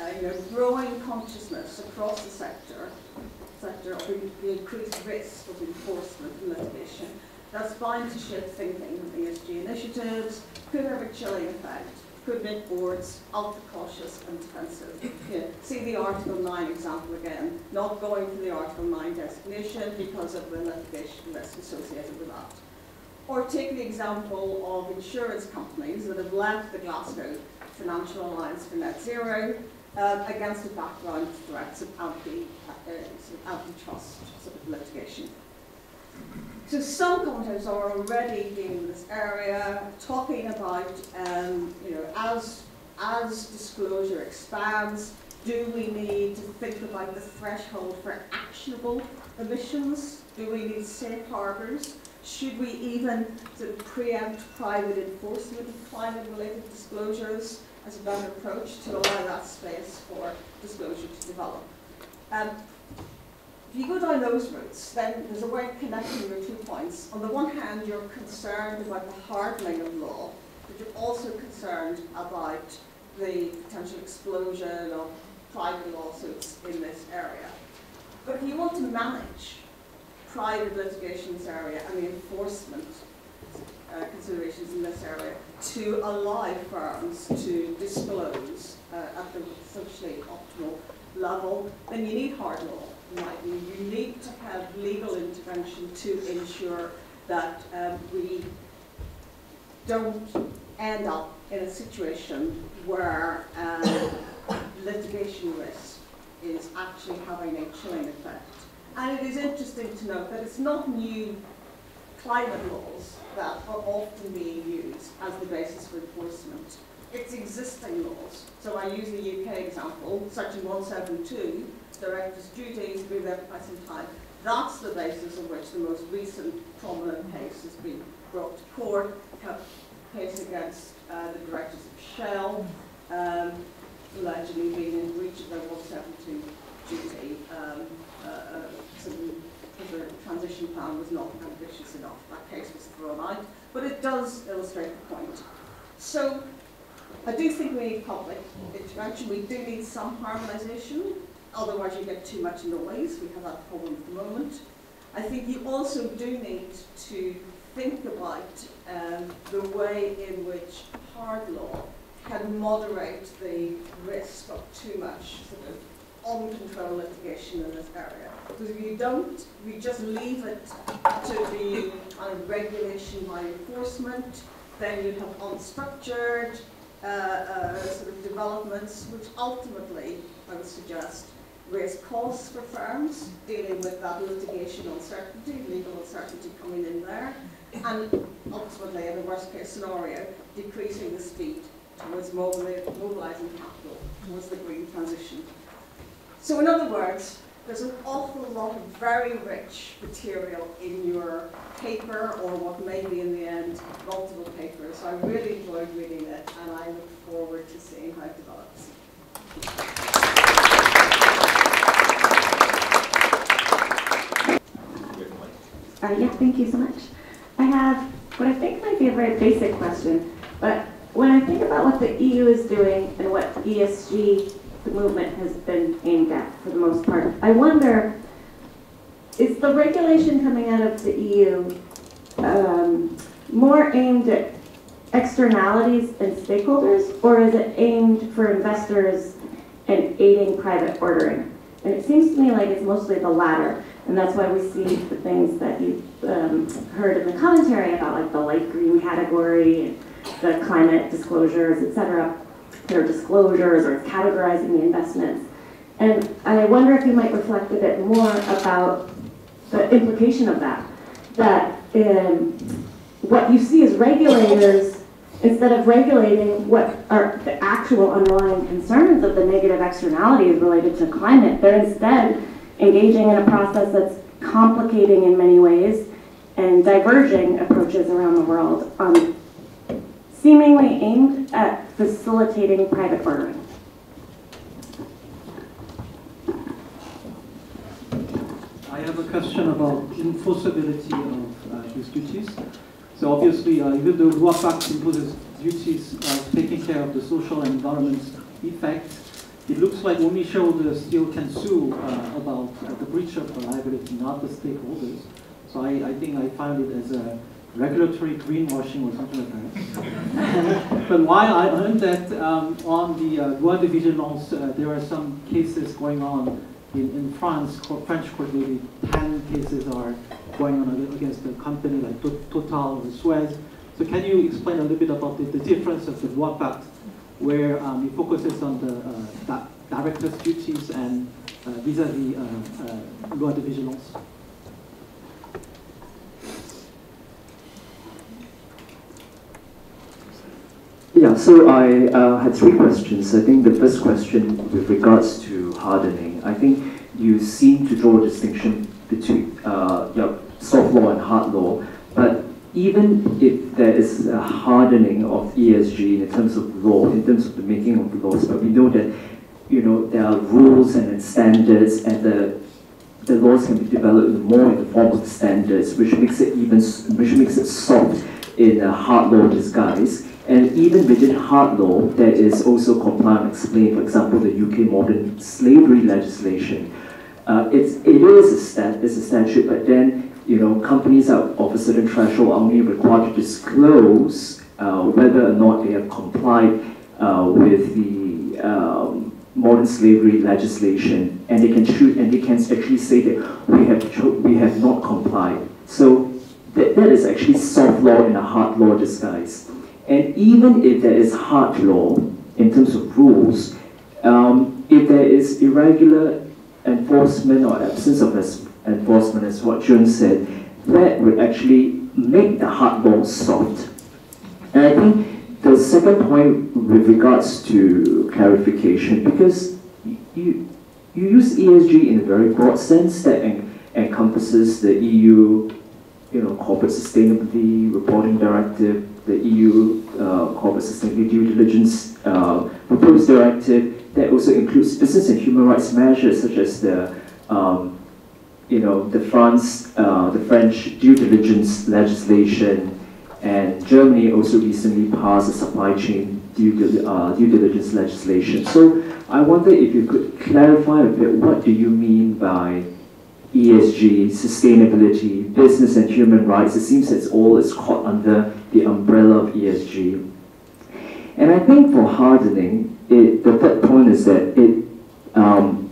Uh, you know, growing consciousness across the sector, sector of the increased risk of enforcement and litigation, that's shift thinking of ESG initiatives, could have a chilling effect, could make boards ultra cautious and defensive. See the Article 9 example again, not going for the Article 9 designation because of the litigation risk associated with that. Or take the example of insurance companies that have left the Glasgow Financial Alliance for Net Zero uh, against the background of threats of uh, antitrust sort of litigation. So some commentators are already with this area, talking about, um, you know, as, as disclosure expands, do we need to think about the threshold for actionable emissions? Do we need safe harbours? Should we even sort of preempt private enforcement of climate-related disclosures as a better approach to allow that space for disclosure to develop? Um, if you go down those routes, then there's a way of connecting your two points. On the one hand, you're concerned about the hardening of law, but you're also concerned about the potential explosion of private lawsuits in this area. But if you want to manage private litigation in this area and the enforcement uh, considerations in this area to allow firms to disclose uh, at the socially optimal level, then you need hard law. You need to have legal intervention to ensure that um, we don't end up in a situation where um, litigation risk is actually having a chilling effect. And it is interesting to note that it's not new climate laws that are often being used as the basis for enforcement. It's existing laws. So I use the UK example, section 172, director's duties, been there for quite some time. That's the basis on which the most recent prominent case has been brought to court, a case against uh, the directors of Shell, um, allegedly being in breach of their 172 duty. Um, uh, uh, some, the transition plan was not ambitious enough. That case was thrown out, but it does illustrate the point. So I do think we need public intervention. We do need some harmonisation, otherwise you get too much noise. We have that problem at the moment. I think you also do need to think about um, the way in which hard law can moderate the risk of too much sort of uncontrolled litigation in this area. Because if you don't, we just leave it to be kind of regulation by enforcement, then you have unstructured uh, uh, sort of developments, which ultimately, I would suggest, raise costs for firms dealing with that litigation uncertainty, legal uncertainty coming in there, and ultimately, in the worst case scenario, decreasing the speed towards mobilizing capital towards the green transition. So in other words, there's an awful lot of very rich material in your paper or what may be in the end multiple papers. So I really enjoyed reading it and I look forward to seeing how it develops. Uh, yeah, thank you so much. I have what I think might be a very basic question, but when I think about what the EU is doing and what ESG the movement has been aimed at for the most part. I wonder, is the regulation coming out of the EU um, more aimed at externalities and stakeholders, or is it aimed for investors and aiding private ordering? And it seems to me like it's mostly the latter, and that's why we see the things that you um, heard in the commentary about like the light green category, the climate disclosures, et cetera their disclosures or categorizing the investments. And I wonder if you might reflect a bit more about the implication of that. That um, what you see as regulators, instead of regulating what are the actual underlying concerns of the negative externalities related to climate, they're instead engaging in a process that's complicating in many ways and diverging approaches around the world on seemingly aimed at facilitating private ordering. I have a question about enforceability of uh, these duties. So obviously, uh, even though loi PACTE imposes duties of taking care of the social and environment effect, it looks like only shareholders still can sue uh, about uh, the breach of the liability, not the stakeholders. So I, I think I find it as a regulatory greenwashing or something like that. but while I learned that um, on the uh, de vigilance, uh, there are some cases going on in, in France, French court, maybe 10 cases are going on against a company like Total or Suez. So can you explain a little bit about the, the difference of the loi PACTE, where um, it focuses on the uh, director's duties and vis-à-vis -vis, loi de vigilance? Yeah, so I uh, had three questions. I think the first question with regards to hardening, I think you seem to draw a distinction between uh, yeah, soft law and hard law, but even if there is a hardening of ESG in terms of law, in terms of the making of laws, but we know that you know there are rules and standards, and the the laws can be developed more in the form of standards, which makes it even which makes it soft in a hard law disguise. And even within hard law, there is also comply and explain, for example, the UK modern slavery legislation. Uh, it's, it is a, stat, it's a statute, but then you know, companies are of a certain threshold are only required to disclose uh, whether or not they have complied uh, with the um, modern slavery legislation, and they can and they can actually say that we have we have not complied. So that, that is actually soft law in a hard law disguise. And even if there is hard law in terms of rules, um, if there is irregular enforcement or absence of enforcement, as what Jun said, that would actually make the hard law soft. And I think the second point with regards to clarification, because you, you use ESG in a very broad sense that en encompasses the EU you know, corporate sustainability reporting directive, the EU uh, corporate sustainability due diligence uh, proposed directive that also includes business and human rights measures such as the um, you know the France uh, the French due diligence legislation and Germany also recently passed a supply chain due, uh, due diligence legislation. So I wonder if you could clarify a bit what do you mean by ESG, sustainability, business and human rights. It seems that all is caught under the umbrella of ESG. And I think for hardening, it, the third point is that it, um,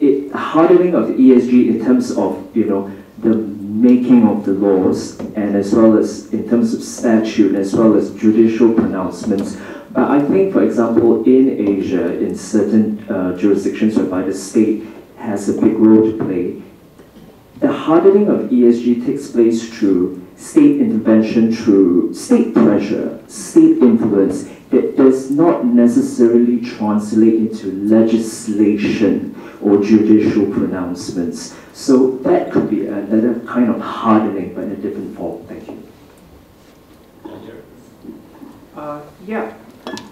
it hardening of the ESG in terms of you know the making of the laws and as well as in terms of statute as well as judicial pronouncements. But I think, for example, in Asia, in certain uh, jurisdictions whereby the state has a big role to play. The hardening of ESG takes place through state intervention, through state pressure, state influence that does not necessarily translate into legislation or judicial pronouncements. So that could be another kind of hardening, but in a different form. Thank you. Uh, yeah,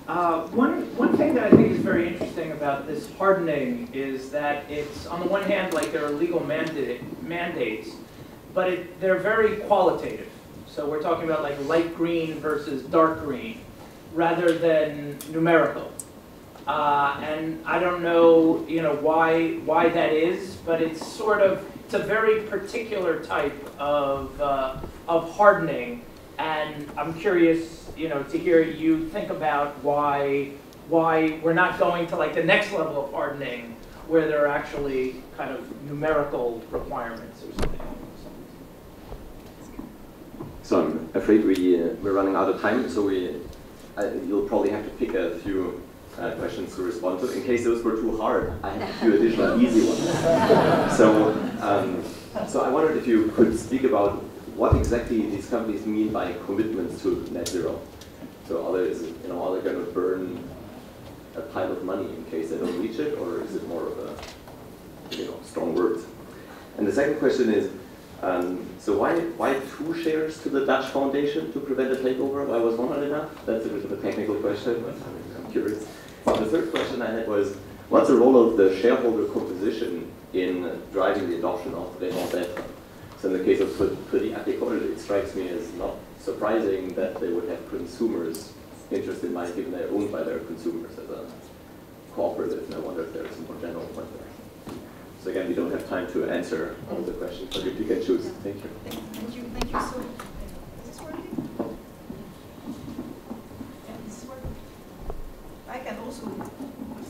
uh, one, one thing that I think is very interesting about this hardening is that it's, on the one hand, like there are legal mandate, mandates, but it, they're very qualitative. So we're talking about like light green versus dark green, rather than numerical. Uh, and I don't know, you know, why why that is, but it's sort of it's a very particular type of uh, of hardening, and I'm curious you know, to hear you think about why why we're not going to like the next level of hardening where there are actually kind of numerical requirements or something. So I'm afraid we, uh, we're running out of time, so we, uh, you'll probably have to pick a few uh, questions to respond to. In case those were too hard, I have a few additional easy ones. so, um, so I wondered if you could speak about what exactly these companies mean by commitments to net zero. So are they, you know, are they going to burn a pile of money in case they don't reach it, or is it more of a, you know, strong words? And the second question is, um, so why why two shares to the Dutch Foundation to prevent a takeover? Why was one not enough? That's a bit of a technical question, but I'm, I'm curious. The third question I had was, what's the role of the shareholder composition in driving the adoption of raison d'etre? So in the case of Crédit Agricole, it strikes me as not surprising that they would have consumers interested in mind, given they're owned by their consumers as a cooperative. And I wonder if there's a more general point there. So again, we don't have time to answer all the questions, but if you can and choose. Thank you. Thank you, thank you so much. Is this working? Yeah, this working. I can also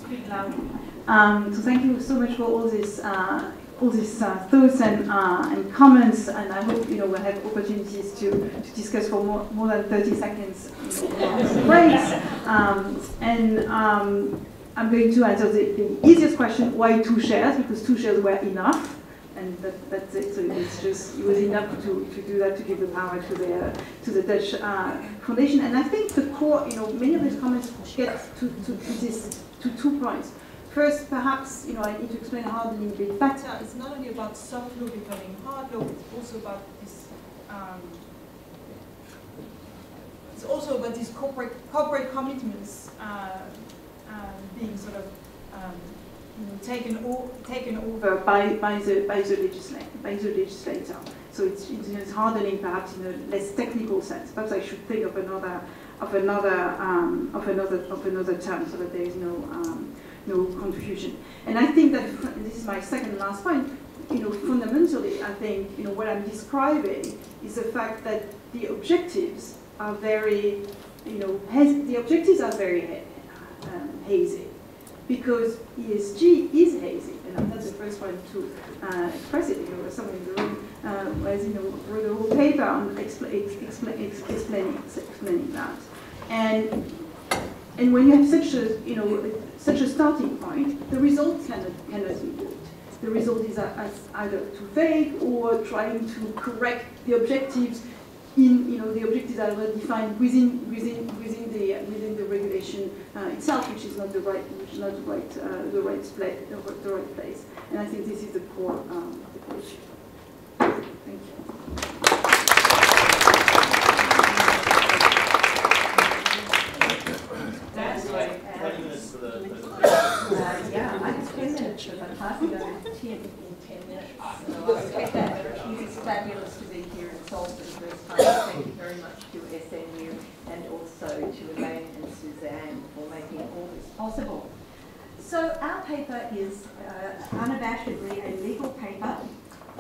speak loudly. Um, so thank you so much for all this, uh, all these uh, thoughts and, uh, and comments, and I hope you know we'll have opportunities to, to discuss for more, more than 30 seconds breaks. Um, and um, I'm going to answer the, the easiest question, why two shares? Because two shares were enough, and that, that's it. So it's just, it was enough to, to do that, to give the power to the, to the Dutch uh, Foundation. And I think the core, you know, many of these comments get to, to, to this, to two points. First, perhaps, you know, I need to explain hardening a bit better. It's not only about soft law becoming hard law, it's also about this, um, it's also about these corporate, corporate commitments uh, being sort of um, taken, o taken over by, by, the, by, the legislator, by the legislator. So it's, it's hardening perhaps in a less technical sense. Perhaps I should think of another of another um, of another of another term so that there is no um, no confusion. And I think that this is my second last point. You know, fundamentally, I think you know what I'm describing is the fact that the objectives are very, you know, the objectives are very um, hazy because ESG is hazy, and I'm not the first one to uh, express it. You know, someone in the room uh, was, you know, wrote a whole paper on expl expl explaining, explaining that. And and when you have such a, you know, such a starting point, the result cannot cannot be good. The result is either too vague or trying to correct the objectives in you know the objectives are defined within within within the within the regulation uh, itself, which is not the right which is not the right uh, the right place the, right place. And I think this is the core um, the core issue. Thank you. That's like 20 minutes for the Uh, yeah, I have 10 minutes, but I'm passing over to Tim in 10 minutes. So I expect that. It's fabulous to be here in Seoul for the first time. Thank you very much to SNU and also to Elaine and Suzanne for making all this possible. So our paper is uh, unabashedly a legal paper,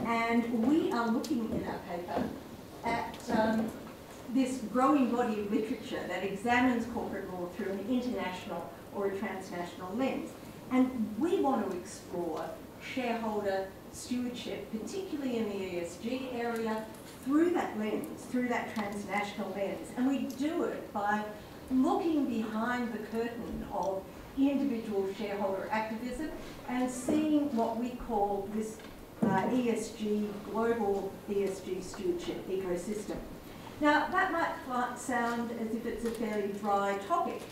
and we are looking in our paper at um, this growing body of literature that examines corporate law through an international or a transnational lens. And we want to explore shareholder stewardship, particularly in the ESG area, through that lens, through that transnational lens. And we do it by looking behind the curtain of individual shareholder activism and seeing what we call this uh, ESG, global ESG stewardship ecosystem. Now, that might sound as if it's a fairly dry topic,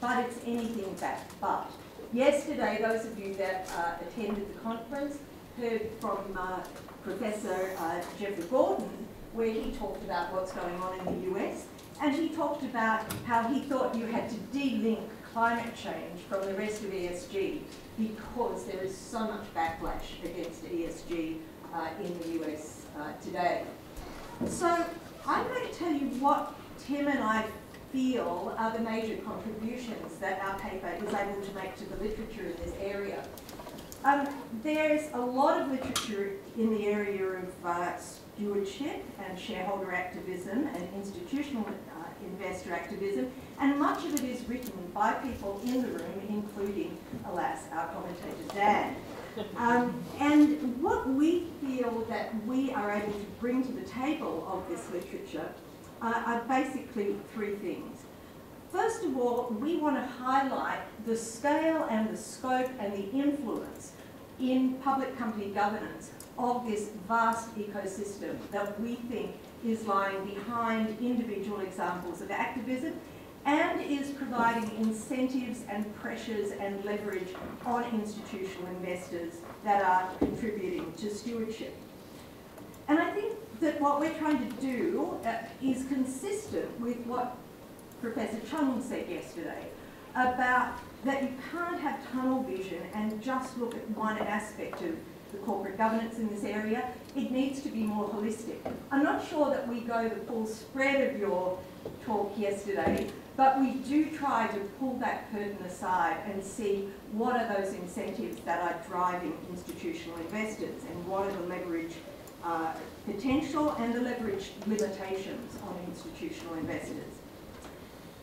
but it's anything but. but. Yesterday, those of you that uh, attended the conference heard from uh, Professor uh, Jeffrey Gordon, where he talked about what's going on in the US, and he talked about how he thought you had to de-link climate change from the rest of ESG because there is so much backlash against ESG uh, in the US uh, today. So I'm going to tell you what Tim and I feel are the major contributions that our paper is able to make to the literature in this area. Um, there's a lot of literature in the area of uh, stewardship and shareholder activism and institutional uh, investor activism, and much of it is written by people in the room, including, alas, our commentator Dan. Um, and what we feel that we are able to bring to the table of this literature uh, are basically three things. First of all, we want to highlight the scale and the scope and the influence in public company governance of this vast ecosystem that we think is lying behind individual examples of activism and is providing incentives and pressures and leverage on institutional investors that are contributing to stewardship. And I think that what we're trying to do uh, is consistent with what Professor Chung said yesterday about that you can't have tunnel vision and just look at one aspect of the corporate governance in this area. It needs to be more holistic. I'm not sure that we go the full spread of your talk yesterday, but we do try to pull that curtain aside and see what are those incentives that are driving institutional investors and what are the leverage uh, potential and the leverage limitations on institutional investors.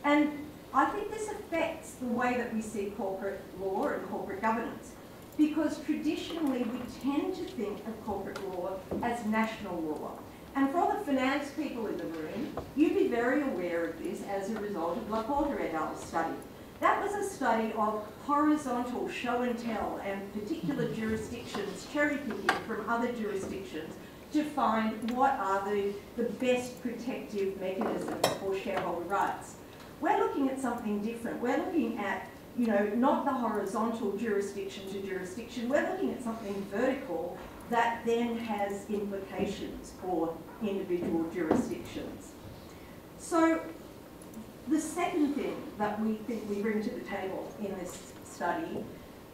And I think this affects the way that we see corporate law and corporate governance because traditionally we tend to think of corporate law as national law. And for all the finance people in the room, you'd be very aware of this as a result of La Porta et al. study. That was a study of horizontal show and tell and particular jurisdictions cherry picking from other jurisdictions to find what are the, the best protective mechanisms for shareholder rights. We're looking at something different. We're looking at, you know, not the horizontal jurisdiction to jurisdiction. We're looking at something vertical that then has implications for individual jurisdictions. So the second thing that we think we bring to the table in this study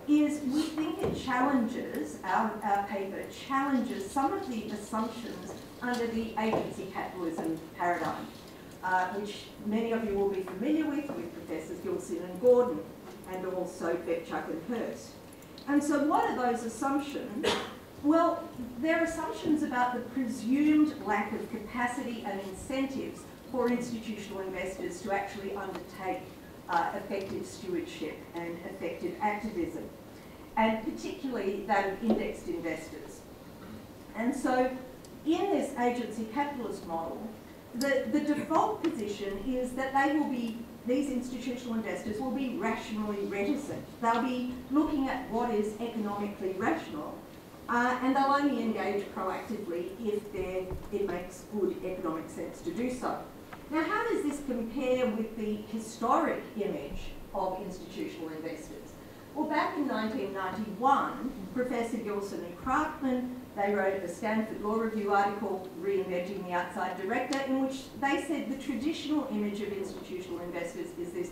is we think it challenges, our, our paper challenges some of the assumptions under the agency capitalism paradigm, uh, which many of you will be familiar with, with Professors Gilson and Gordon, and also Bebchuk and Hirst. And so what are those assumptions? Well, they're assumptions about the presumed lack of capacity and incentives for institutional investors to actually undertake uh, effective stewardship and effective activism, and particularly that of indexed investors. And so in this agency capitalist model, the, the default position is that they will be, these institutional investors will be rationally reticent. They'll be looking at what is economically rational uh, and they'll only engage proactively if it makes good economic sense to do so. Now, how does this compare with the historic image of institutional investors? Well, back in 1991, Professor Gilson and Kraakman, they wrote a Stanford Law Review article, Reinventing the Outside Director, in which they said the traditional image of institutional investors is this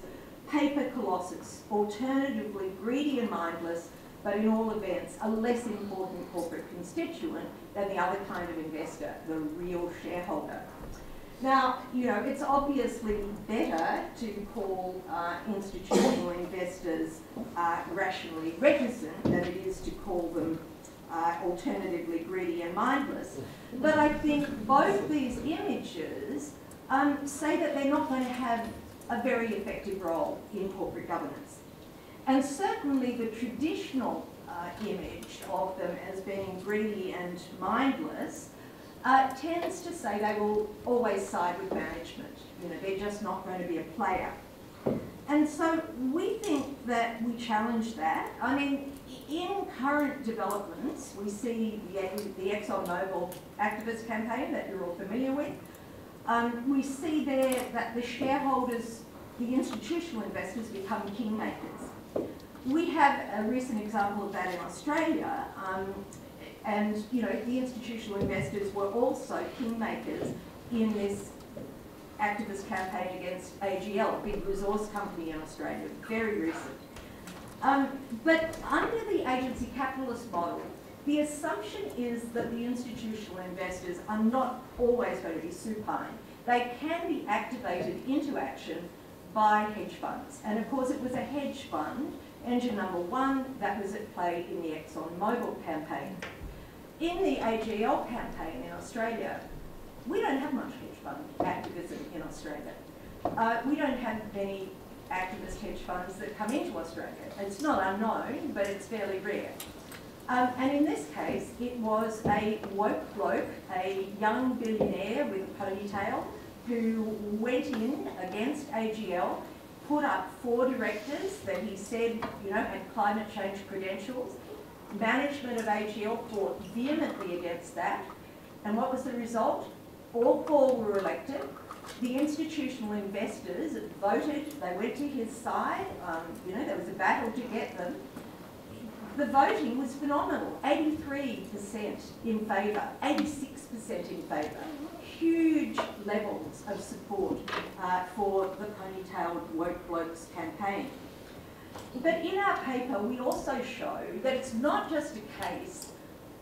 paper colossus, alternatively greedy and mindless, but in all events, a less important corporate constituent than the other kind of investor, the real shareholder. Now, you know, it's obviously better to call uh, institutional investors uh, rationally reticent than it is to call them uh, alternatively greedy and mindless. But I think both these images um, say that they're not going to have a very effective role in corporate governance. And certainly the traditional uh, image of them as being greedy and mindless uh, tends to say they will always side with management. You know, they're just not going to be a player. And so we think that we challenge that. I mean, in current developments, we see the, the ExxonMobil activist campaign that you're all familiar with. Um, we see there that the shareholders, the institutional investors become kingmakers. We have a recent example of that in Australia. Um, and you know, the institutional investors were also kingmakers in this activist campaign against AGL, a big resource company in Australia, very recent. Um, but under the agency capitalist model, the assumption is that the institutional investors are not always going to be supine. They can be activated into action by hedge funds. And of course it was a hedge fund, engine number one, that was at play in the ExxonMobil campaign. In the AGL campaign in Australia, we don't have much hedge fund activism in Australia. Uh, we don't have many activist hedge funds that come into Australia. It's not unknown, but it's fairly rare. Um, and in this case, it was a woke bloke, a young billionaire with a ponytail, who went in against AGL, put up four directors that he said, you know, had climate change credentials, Management of AGL fought vehemently against that. And what was the result? All four were elected. The institutional investors voted, they went to his side, um, you know, there was a battle to get them. The voting was phenomenal, 83% in favour, 86% in favour. Huge levels of support uh, for the ponytailed woke blokes campaign. But in our paper, we also show that it's not just a case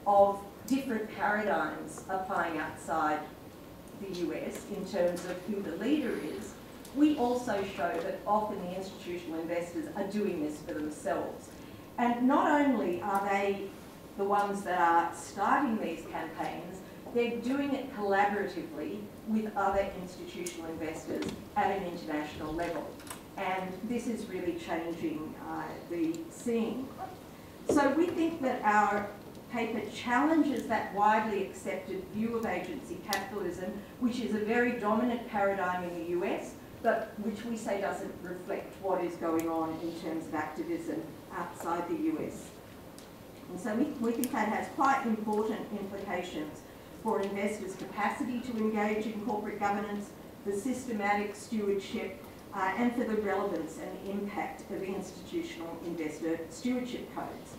of different paradigms applying outside the US in terms of who the leader is, we also show that often the institutional investors are doing this for themselves. And not only are they the ones that are starting these campaigns, they're doing it collaboratively with other institutional investors at an international level. And this is really changing uh, the scene. So we think that our paper challenges that widely accepted view of agency capitalism, which is a very dominant paradigm in the US, but which we say doesn't reflect what is going on in terms of activism outside the US. And so we, we think that has quite important implications for investors' capacity to engage in corporate governance, the systematic stewardship, uh, and for the relevance and impact of institutional investor stewardship codes.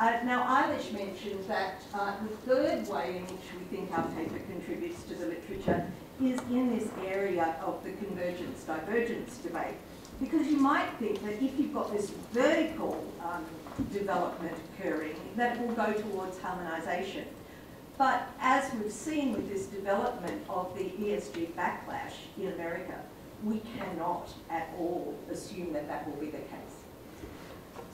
Uh, now, Eilis mentioned that uh, the third way in which we think our paper contributes to the literature is in this area of the convergence-divergence debate. Because you might think that if you've got this vertical um, development occurring, that it will go towards harmonisation. But as we've seen with this development of the ESG backlash in America, we cannot at all assume that that will be the case.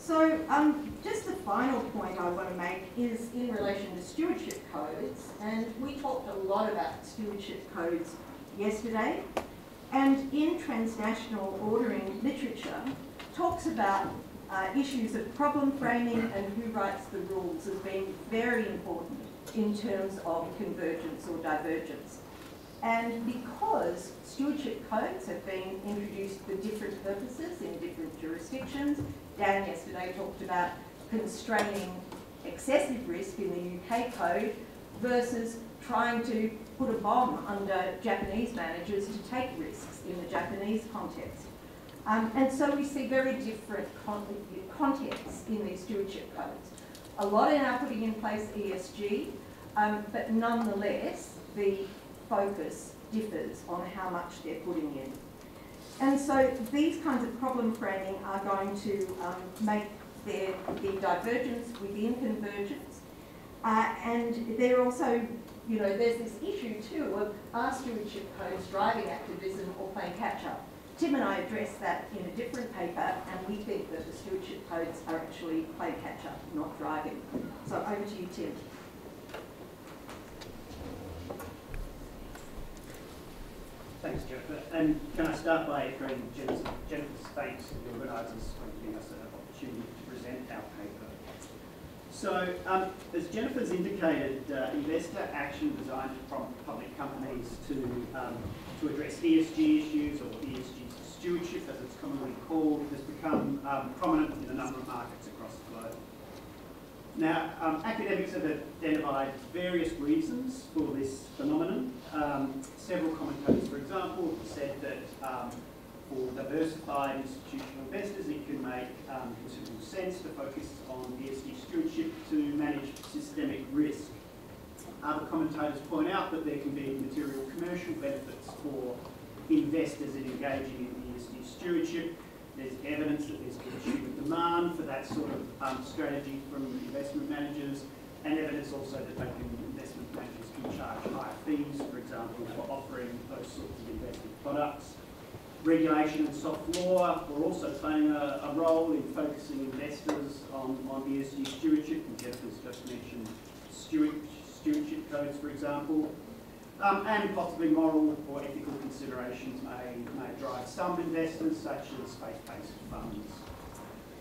So um, just the final point I want to make is in relation to stewardship codes, and we talked a lot about stewardship codes yesterday, and in transnational ordering literature talks about uh, issues of problem framing and who writes the rules as being very important in terms of convergence or divergence. And because stewardship codes have been introduced for different purposes in different jurisdictions, Dan yesterday talked about constraining excessive risk in the UK code versus trying to put a bomb under Japanese managers to take risks in the Japanese context. Um, and so we see very different con contexts in these stewardship codes. A lot are now putting in place ESG, um, but nonetheless, the focus differs on how much they're putting in. And so these kinds of problem framing are going to um, make there be divergence within convergence. Uh, and they're also you know, there's this issue too of are stewardship codes driving activism or playing catch up? Tim and I addressed that in a different paper, and we think that the stewardship codes are actually playing catch up, not driving. So over to you, Tim. Thanks, Jennifer. And can I start by echoing Jennifer's thanks to the organisers for giving us an opportunity to present our paper. So, um, as Jennifer's indicated, uh, investor action designed to prompt public companies to, um, to address ESG issues or ESG stewardship, as it's commonly called, has become um, prominent in a number of markets across the globe. Now, um, academics have identified various reasons for this phenomenon. Um, several commentators, for example, said that um, for diversified institutional investors, it can make um, considerable sense to focus on ESG stewardship to manage systemic risk. Other commentators point out that there can be material commercial benefits for investors in engaging in ESG stewardship. There's evidence that there's consumer demand for that sort of um, strategy from investment managers, and evidence also that they can, investment managers can charge higher fees, for example, for offering those sorts of investment products. Regulation and soft law are also playing a, a role in focusing investors on, on ESG stewardship, and Jeff has just mentioned steward, stewardship codes, for example. Um, and possibly moral or ethical considerations may, may drive some investors, such as faith-based funds.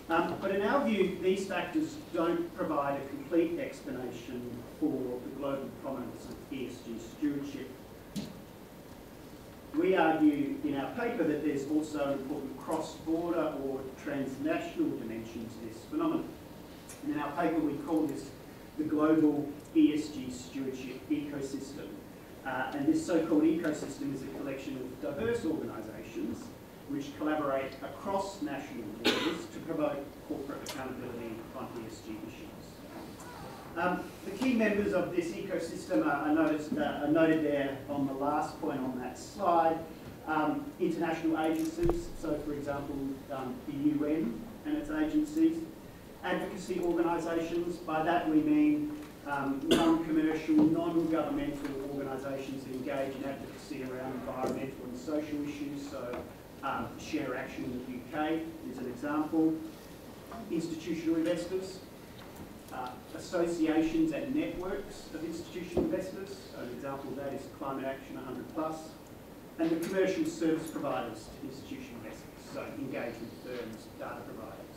Um, but in our view, these factors don't provide a complete explanation for the global prominence of ESG stewardship we argue in our paper that there's also important cross-border or transnational dimensions to this phenomenon. And in our paper we call this the global ESG stewardship ecosystem. Uh, and this so-called ecosystem is a collection of diverse organisations which collaborate across national borders to promote corporate accountability on ESG issues. Um, the key members of this ecosystem are, are, noticed, uh, are, noted there on the last point on that slide. Um, international agencies, so for example, um, the UN and its agencies. Advocacy organisations, by that we mean um, non-commercial, non-governmental organisations that engage in advocacy around environmental and social issues. So um, Share Action in the UK is an example. Institutional investors, uh, associations and networks of institutional investors. So an example of that is Climate Action 100 Plus. And the commercial service providers to institutional investors, so engagement firms, data providers.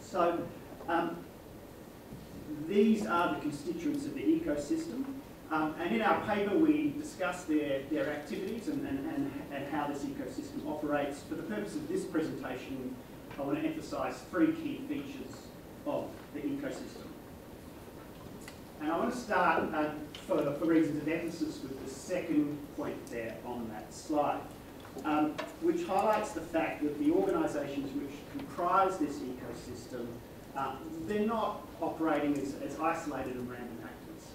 So um, these are the constituents of the ecosystem. Um, and in our paper, we discuss their, their activities and, and, and, and how this ecosystem operates. For the purpose of this presentation, I want to emphasise three key features of the ecosystem. And I want to start uh, for, for reasons of emphasis with the second point there on that slide, um, which highlights the fact that the organisations which comprise this ecosystem, uh, they're not operating as, as isolated and random actors.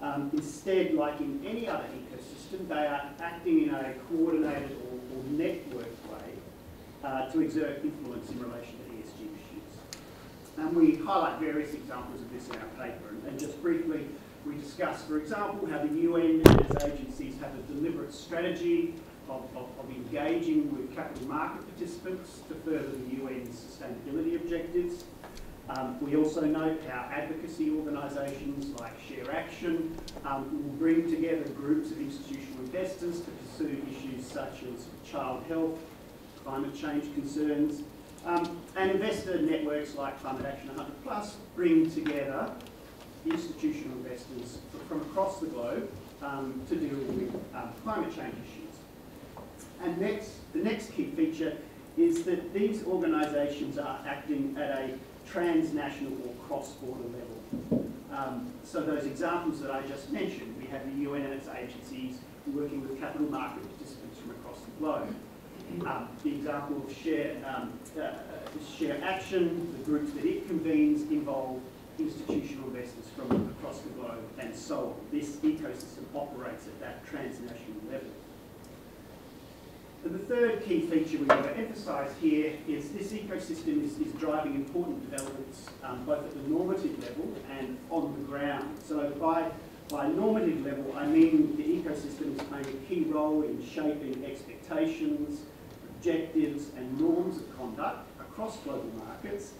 Um, instead, like in any other ecosystem, they are acting in a coordinated or, or networked way uh, to exert influence in relation to ESG issues. And we highlight various examples of this in our paper. And, and just briefly, we discuss, for example, how the UN and its agencies have a deliberate strategy of, of, of, engaging with capital market participants to further the UN's sustainability objectives. Um, we also note how advocacy organisations like Share Action um, will bring together groups of institutional investors to pursue issues such as child health, climate change concerns, um, and investor networks like Climate Action 100 Plus bring together institutional investors from across the globe um, to deal with um, climate change issues. And next, the next key feature is that these organisations are acting at a transnational or cross-border level. Um, so those examples that I just mentioned, we have the UN and its agencies working with capital market participants from across the globe. Um, the example of share, um, uh, share action, the groups that it convenes involve institutional investors from across the globe and so on. This ecosystem operates at that transnational level. And the third key feature we want to emphasise here is this ecosystem is, is driving important developments um, both at the normative level and on the ground. So by, by normative level, I mean the ecosystem is playing a key role in shaping expectations, objectives and norms of conduct across global markets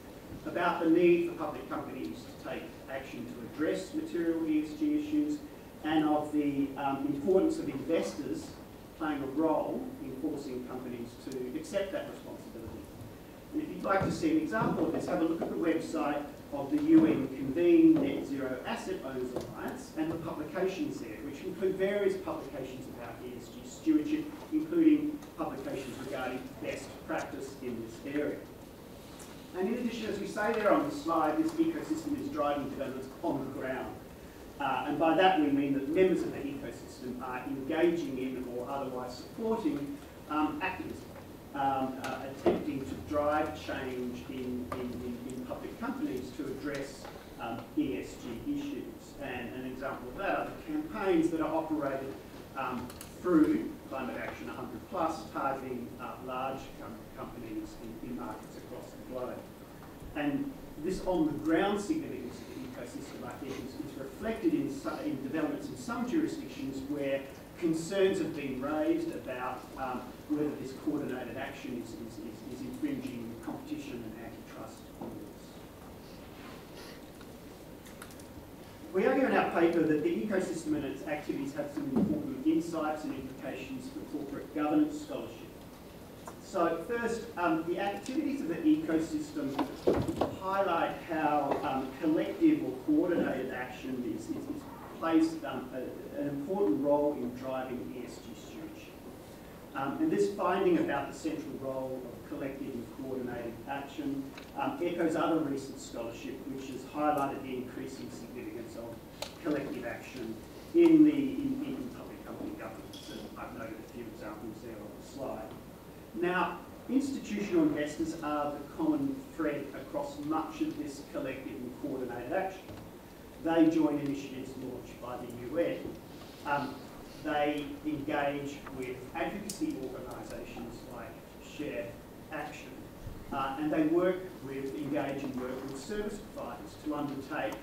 about the need for public companies to take action to address material ESG issues and of the um, importance of investors playing a role forcing companies to accept that responsibility. And if you'd like to see an example of this, have a look at the website of the UN Convene Net Zero Asset Owners Alliance and the publications there, which include various publications about ESG stewardship, including publications regarding best practice in this area. And in addition, as we say there on the slide, this ecosystem is driving developments on the ground. Uh, and by that we mean that members of the ecosystem are engaging in or otherwise supporting um, activism, um, uh, attempting to drive change in, in, in, in public companies to address um, ESG issues. And an example of that are the campaigns that are operated um, through Climate Action 100 Plus, targeting uh, large com companies in, in, markets across the globe. And this on-the-ground significance of the ecosystem, I think, is, is reflected in, in, developments in some jurisdictions where concerns have been raised about um, whether this coordinated action is, is, is, is infringing competition and antitrust laws. We argue in our paper that the ecosystem and its activities have some important insights and implications for corporate governance scholarship. So first, um, the activities of the ecosystem highlight how um, collective or coordinated action is, is, is plays um, an important role in driving ESG stewardship. Um, and this finding about the central role of collective and coordinated action um, echoes other recent scholarship which has highlighted the increasing significance of collective action in the in, in public company governance. And I've noted a few examples there on the slide. Now, institutional investors are the common thread across much of this collective and coordinated action. They join initiatives launched by the UN. Um, they engage with advocacy organisations like Share Action, uh, and they work with, engage and work with service providers to undertake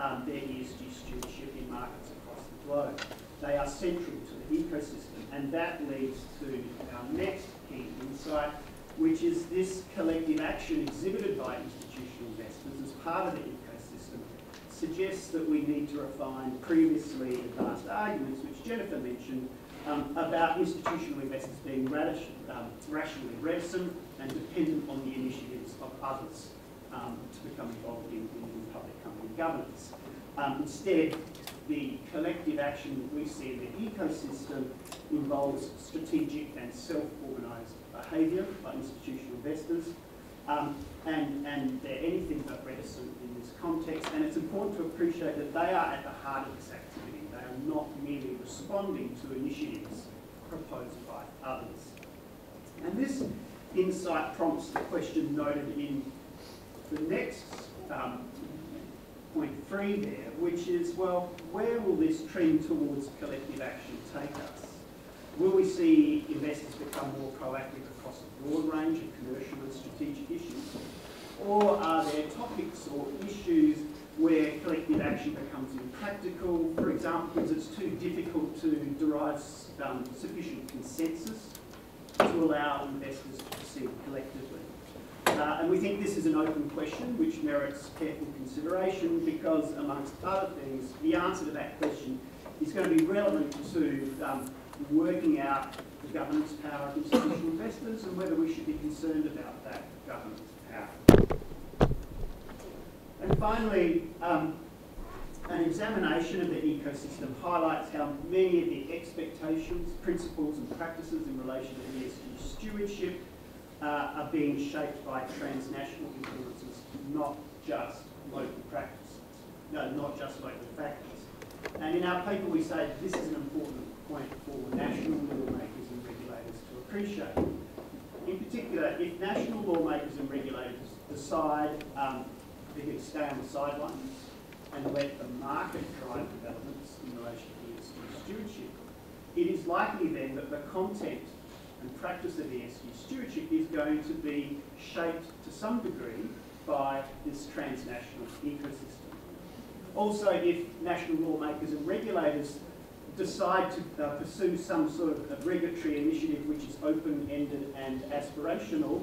um, their ESG stewardship in markets across the globe. They are central to the ecosystem, and that leads to our next key insight, which is this collective action exhibited by institutional investors as part of the suggests that we need to refine previously advanced arguments, which Jennifer mentioned, um, about institutional investors being radish, um, rationally reticent and dependent on the initiatives of others um, to become involved in, in public company governance. Um, instead, the collective action that we see in the ecosystem involves strategic and self-organised behaviour by institutional investors, um, and, and they're anything but reticent in this context, and it's important to appreciate that they are at the heart of this activity. They are not merely responding to initiatives proposed by others. And this insight prompts the question noted in the next um, point three there, which is, well, where will this trend towards collective action take us? Will we see investors become more proactive broad range of commercial and strategic issues? Or are there topics or issues where collective action becomes impractical, for example, because it's too difficult to derive um, sufficient consensus to allow investors to proceed collectively? Uh, and we think this is an open question which merits careful consideration because, amongst other things, the answer to that question is going to be relevant to um, working out governance power of institutional investors and whether we should be concerned about that governance power. And finally, um, an examination of the ecosystem highlights how many of the expectations, principles and practices in relation to ESG stewardship uh, are being shaped by transnational influences, not just local practices, no, not just local factors. And in our paper we say this is an important point for national lawmakers and In particular, if national lawmakers and regulators decide um, going to stay on the sidelines and let the market drive developments in relation to ESG stewardship, it is likely then that the content and practice of ESG stewardship is going to be shaped to some degree by this transnational ecosystem. Also, if national lawmakers and regulators decide to uh, pursue some sort of regulatory initiative which is open-ended and aspirational,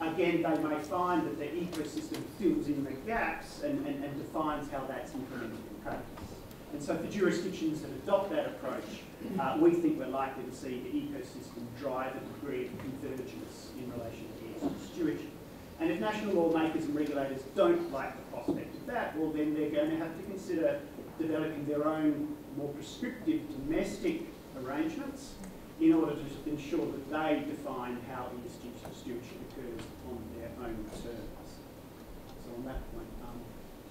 again, they may find that the ecosystem fills in the gaps and, and, and defines how that's implemented in practice. And so for jurisdictions that adopt that approach, uh, we think we're likely to see the ecosystem drive a degree of convergence in relation to ESG stewardship. And if national lawmakers and regulators don't like the prospect of that, well then they're going to have to consider developing their own more prescriptive domestic arrangements in order to ensure that they define how ESG stewardship occurs on their own terms. So on that point, um,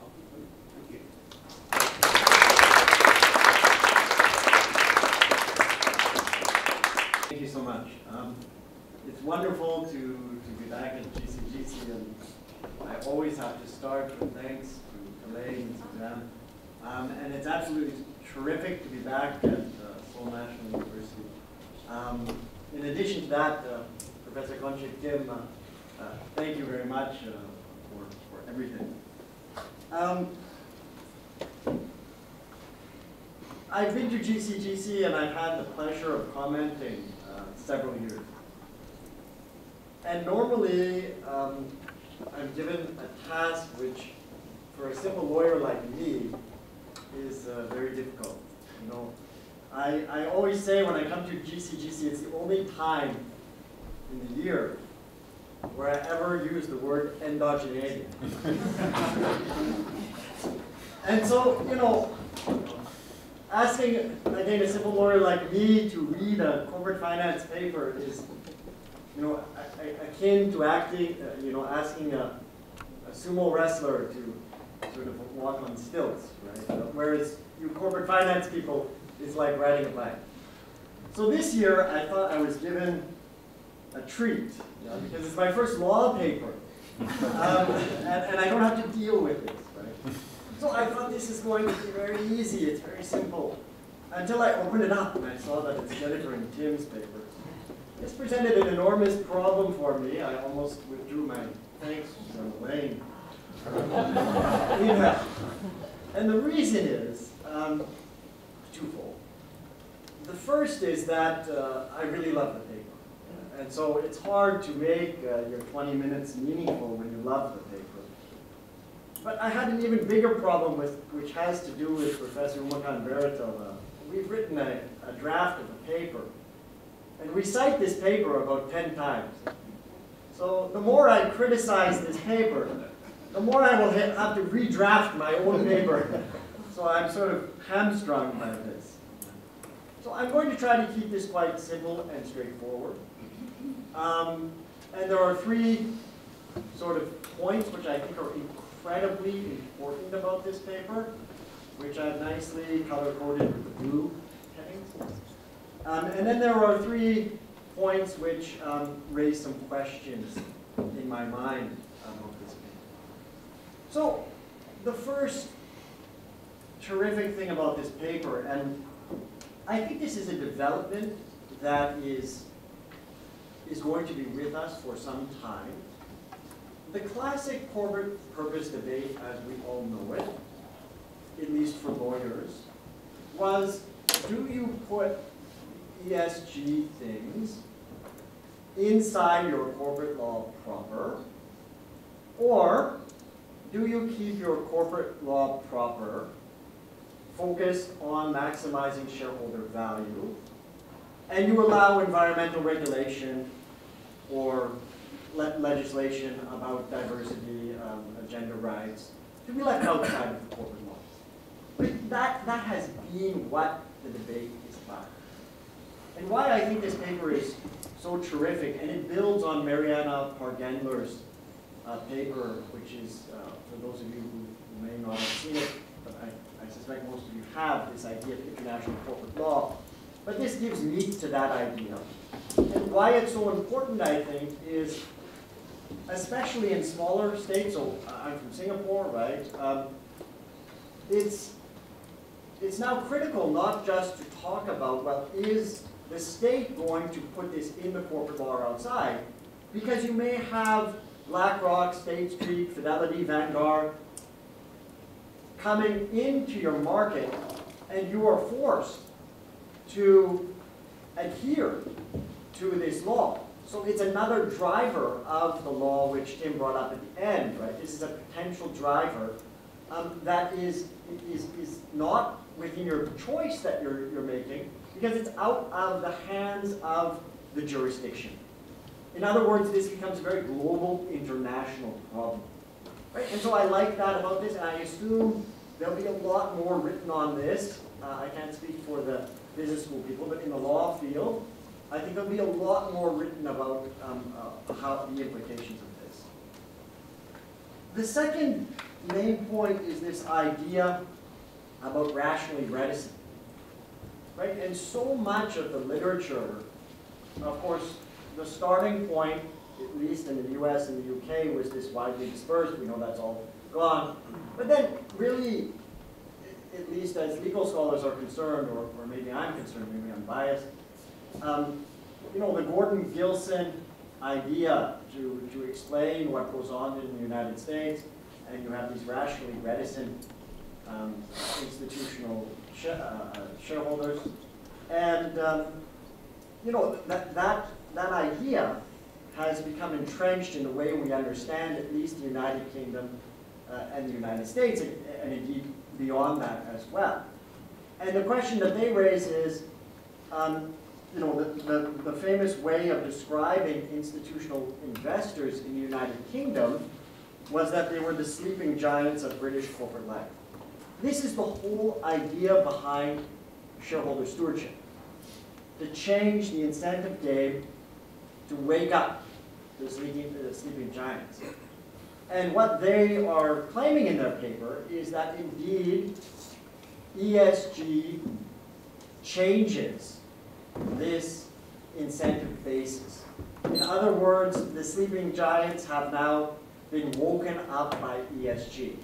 I'll conclude. Thank you. Thank you so much. Um, it's wonderful to, to be back at GCGC, and I always have to start with thanks to Elaine and Suzanne. Um, and it's absolutely terrific to be back at uh, Seoul National University. Um, in addition to that, uh, Professor Kon Sik Kim, uh, uh, thank you very much uh, for, for everything. Um, I've been to GCGC and I've had the pleasure of commenting uh, several years. And normally, um, I'm given a task which, for a simple lawyer like me, is uh, very difficult. You know, I, I always say when I come to GCGC, it's the only time in the year where I ever use the word endogeneity. and so, you know, asking, again, a simple lawyer like me to read a corporate finance paper is, you know, akin to acting, uh, you know, asking a, a, sumo wrestler to sort of walk on stilts, right? Whereas you corporate finance people, it's like riding a bike. So this year, I thought I was given a treat, you know, because it's my first law paper. Um, and, and I don't have to deal with this, right? So I thought this is going to be very easy, it's very simple. Until I opened it up and I saw that it's Jennifer and Tim's paper. This presented an enormous problem for me. I almost withdrew my thanks from Elaine. And the reason is um, twofold. The first is that uh, I really love the paper. And so it's hard to make uh, your 20 minutes meaningful when you love the paper. But I had an even bigger problem with, which has to do with Professor Umakanth Varottil. We've written a, a draft of a paper, and we cite this paper about 10 times. So the more I criticize this paper, the more I will have to redraft my own paper. so I'm sort of hamstrung by this. So I'm going to try to keep this quite simple and straightforward. Um, and there are three sort of points which I think are incredibly important about this paper, which I've nicely color-coded with blue headings. Um, and then there are three points which um, raise some questions in my mind. So the first terrific thing about this paper, and I think this is a development that is, is going to be with us for some time. The classic corporate purpose debate, as we all know it, at least for lawyers, was do you put ESG things inside your corporate law proper, or do you keep your corporate law proper focused on maximizing shareholder value, and you allow environmental regulation or le legislation about diversity, um, gender rights, to be left outside of the corporate law. But that, that has been what the debate is about. And why I think this paper is so terrific, and it builds on Mariana Pargendler's uh, paper, which is, uh, for those of you who may not have seen it, but I, I suspect most of you have this idea of international corporate law. But this gives meat to that idea. And why it's so important, I think, is especially in smaller states, so I'm from Singapore, right? Um, it's, it's now critical not just to talk about, well, is the state going to put this in the corporate law or outside? Because you may have BlackRock, State Street, Fidelity, Vanguard coming into your market and you are forced to adhere to this law. So it's another driver of the law which Tim brought up at the end, right? This is a potential driver um, that is, is, is not within your choice that you're, you're making because it's out of the hands of the jurisdiction. In other words, this becomes a very global, international problem. Right? And so I like that about this, and I assume there'll be a lot more written on this. Uh, I can't speak for the business school people, but in the law field, I think there'll be a lot more written about um, uh, how the implications of this. The second main point is this idea about rationally reticent. Right? And so much of the literature, of course, the starting point, at least in the US and the UK, was this widely dispersed. We know that's all gone. But then really, at least as legal scholars are concerned, or, or maybe I'm concerned, maybe I'm biased, um, you know, the Gordon Gilson idea to, to explain what goes on in the United States, and you have these rationally reticent um, institutional sh uh, shareholders. And, um, you know, that, that, that idea has become entrenched in the way we understand at least the United Kingdom uh, and the United States, and, and indeed beyond that as well. And the question that they raise is, um, you know, the, the, the, famous way of describing institutional investors in the United Kingdom was that they were the sleeping giants of British corporate life. This is the whole idea behind shareholder stewardship. To change the incentive game to wake up the sleeping, the sleeping giants. And what they are claiming in their paper is that indeed ESG changes this incentive basis. In other words, the sleeping giants have now been woken up by ESG.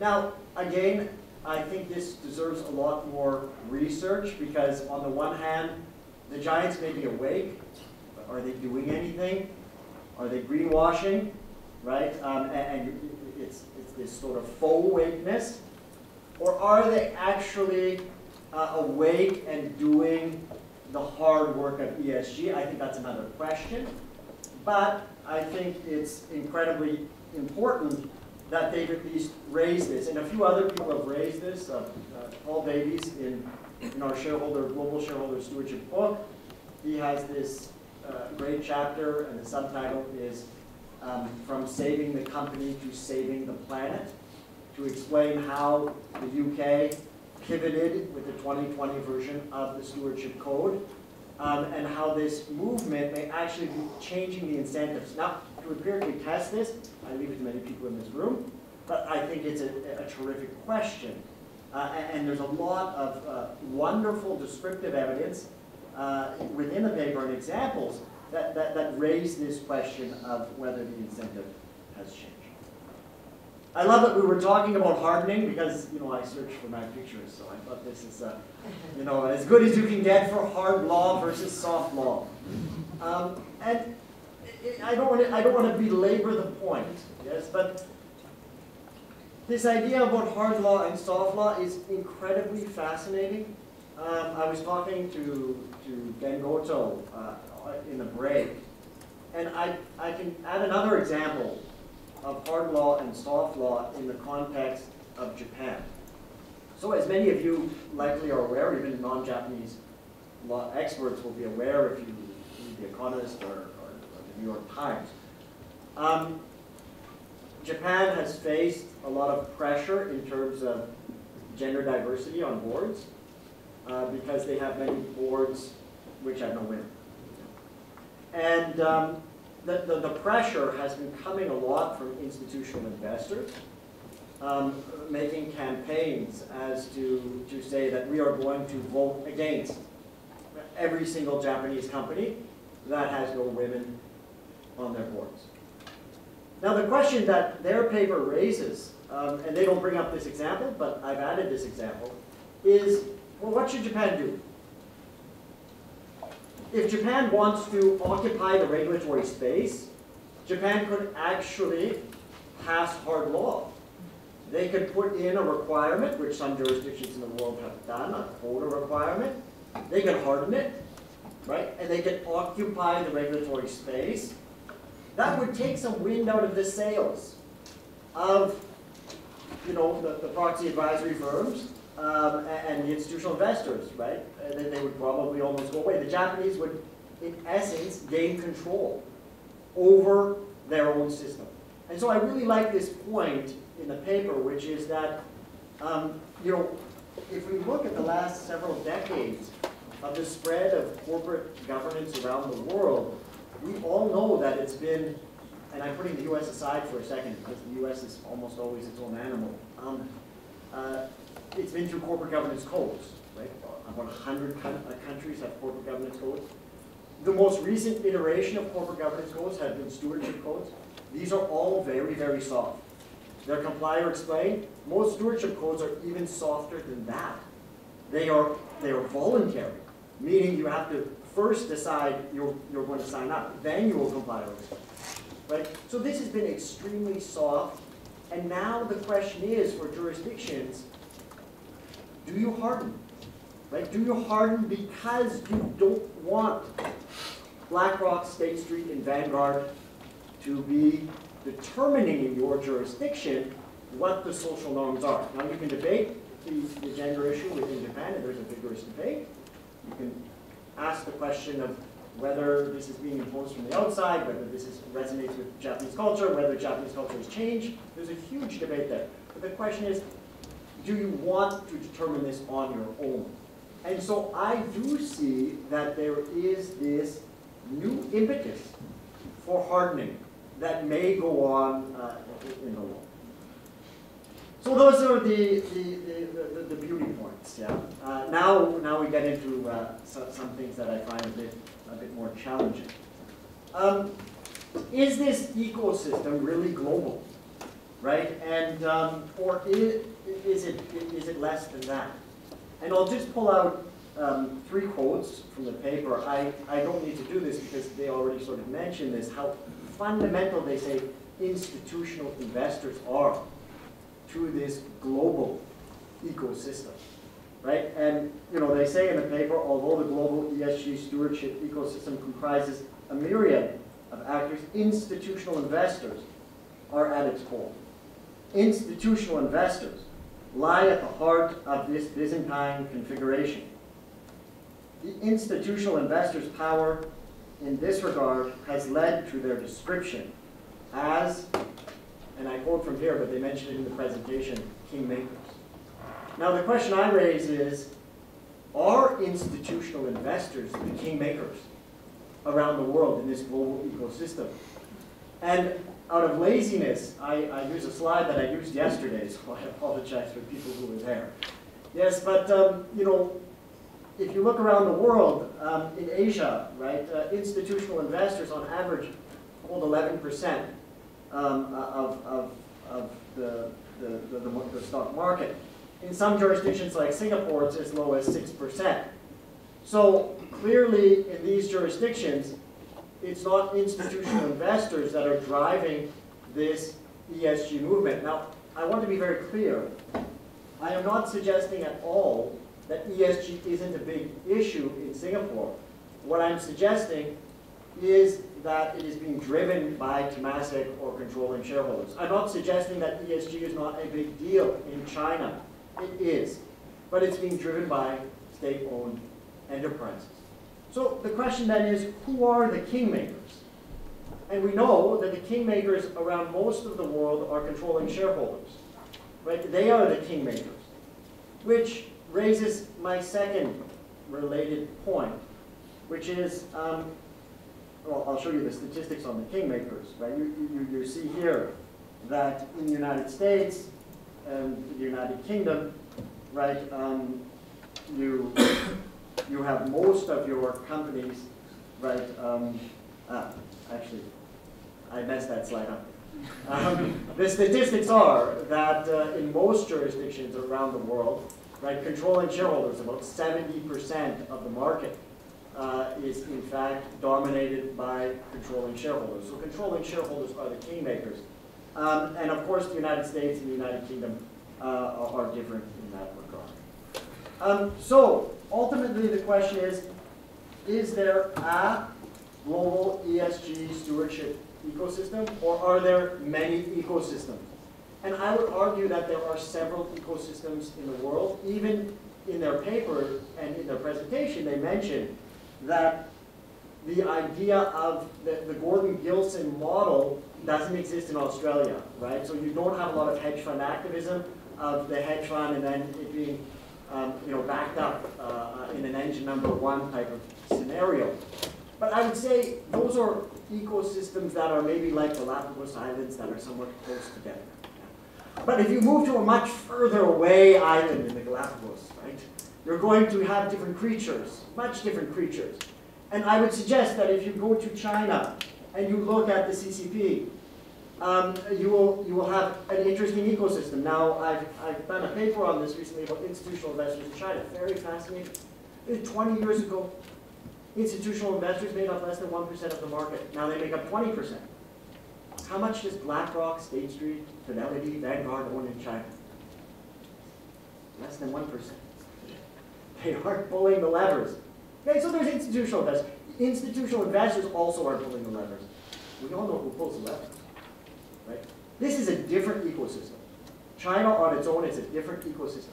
Now, again, I think this deserves a lot more research because on the one hand, the giants may be awake. Are they doing anything? Are they greenwashing? Right? Um, and, and it's, it's this sort of faux awakeness. Or are they actually uh, awake and doing the hard work of ESG? I think that's another question. But I think it's incredibly important that they've at least raised this. And a few other people have raised this. Uh, uh, Paul Davies in, in our shareholder, global shareholder stewardship book, he has this uh, great chapter, and the subtitle is um, From Saving the Company to Saving the Planet, to explain how the UK pivoted with the 2020 version of the Stewardship Code, um, and how this movement may actually be changing the incentives. Now, to empirically test this, I leave it to many people in this room, but I think it's a, a terrific question. Uh, and, there's a lot of uh, wonderful descriptive evidence uh, within the paper and examples that, that, that raise this question of whether the incentive has changed. I love that we were talking about hardening because, you know, I searched for my pictures, so I thought this is, uh, you know, as good as you can get for hard law versus soft law. Um, and I don't want to, I don't want to belabor the point, yes, but this idea about hard law and soft law is incredibly fascinating. Um, I was talking to, to Gen Goto uh, in the break, and I, I can add another example of hard law and soft law in the context of Japan. So as many of you likely are aware, even non-Japanese law experts will be aware if you read The Economist or, or, or the New York Times. Um, Japan has faced a lot of pressure in terms of gender diversity on boards uh, because they have many boards which have no women. And um, the, the, the, pressure has been coming a lot from institutional investors, um, making campaigns as to, to say that we are going to vote against every single Japanese company that has no women on their boards. Now the question that their paper raises, um, and they don't bring up this example, but I've added this example, is, well, what should Japan do? if Japan wants to occupy the regulatory space, Japan could actually pass hard law. They could put in a requirement, which some jurisdictions in the world have done, a quota requirement. They could harden it, right? And they could occupy the regulatory space. That would take some wind out of the sails of, you know, the, the proxy advisory firms um, and the institutional investors, right? And then they would probably almost go away. The Japanese would, in essence, gain control over their own system. And so I really like this point in the paper, which is that, um, you know, if we look at the last several decades of the spread of corporate governance around the world, we all know that it's been, and I'm putting the U.S. aside for a second because the U.S. is almost always its own animal. Um, uh, it's been through corporate governance codes, right? About 100 uh, countries have corporate governance codes. The most recent iteration of corporate governance codes have been stewardship codes. These are all very, very soft. They're comply or explain. Most stewardship codes are even softer than that. They are, they are voluntary, meaning you have to first decide you're, you're going to sign up, then you will comply or explain. Right? So this has been extremely soft, and now the question is for jurisdictions, do you harden? Right? Do you harden because you don't want BlackRock, State Street, and Vanguard to be determining in your jurisdiction what the social norms are? Now you can debate the, the gender issue within Japan, and there's a vigorous debate. You can ask the question of whether this is being imposed from the outside, whether this is, resonates with Japanese culture, whether Japanese culture has changed. There's a huge debate there. But the question is, do you want to determine this on your own? And so I do see that there is this new impetus for hardening that may go on uh, in the law. So those are the, the, the, the, the beauty points, yeah. Uh, now, now we get into uh, some, some, things that I find a bit, a bit more challenging. Um, is this ecosystem really global, right? And, um, or is, is it, is it less than that? And I'll just pull out um, three quotes from the paper. I, I don't need to do this because they already sort of mentioned this, how fundamental they say institutional investors are to this global ecosystem, right? And, you know, they say in the paper, although the global ESG stewardship ecosystem comprises a myriad of actors, institutional investors are at its core. Institutional investors lie at the heart of this Byzantine configuration. The institutional investors' power in this regard has led to their description as, and I quote from here, but they mentioned it in the presentation, kingmakers. Now the question I raise is, are institutional investors the kingmakers around the world in this global ecosystem? And out of laziness, I, I use a slide that I used yesterday, so I apologize for people who were there. Yes, but um, you know, if you look around the world, um, in Asia, right, uh, institutional investors on average hold 11% um, of, of, of the, the, the, the, the stock market. In some jurisdictions like Singapore, it's as low as 6%. So clearly in these jurisdictions, it's not institutional investors that are driving this ESG movement. Now, I want to be very clear. I am not suggesting at all that ESG isn't a big issue in Singapore. What I'm suggesting is that it is being driven by Temasek or controlling shareholders. I'm not suggesting that ESG is not a big deal in China. It is. But it's being driven by state-owned enterprises. So the question then is, who are the kingmakers? And we know that the kingmakers around most of the world are controlling shareholders. Right? They are the kingmakers. Which raises my second related point, which is, um, well, I'll show you the statistics on the kingmakers. Right? You, you, you see here that in the United States and the United Kingdom, right, um, you you have most of your companies, right, um, ah, actually, I messed that slide up. Um, the statistics are that uh, in most jurisdictions around the world, right, controlling shareholders, about 70% of the market uh, is in fact dominated by controlling shareholders. So controlling shareholders are the kingmakers. Um, and of course the United States and the United Kingdom uh, are different in that regard. Um, so ultimately the question is, is there a global ESG stewardship ecosystem or are there many ecosystems? And I would argue that there are several ecosystems in the world. Even in their paper and in their presentation, they mention that the idea of the, the Gordon Gilson model doesn't exist in Australia, right? So you don't have a lot of hedge fund activism of the hedge fund and then it being um, you know, backed up uh, in an Engine No. 1 type of scenario. But I would say those are ecosystems that are maybe like the Galapagos Islands that are somewhat close together. But if you move to a much further away island in the Galapagos, right, you're going to have different creatures, much different creatures. And I would suggest that if you go to China and you look at the CCP, um, you, will, you will have an interesting ecosystem. Now, I've, I've done a paper on this recently about institutional investors in China. Very fascinating. 20 years ago, institutional investors made up less than 1% of the market. Now they make up 20%. How much does BlackRock, State Street, Fidelity, Vanguard own in China? Less than 1%. They aren't pulling the levers. Okay, so there's institutional investors. Institutional investors also aren't pulling the levers. We all know who pulls the levers. Right? This is a different ecosystem. China on its own is a different ecosystem.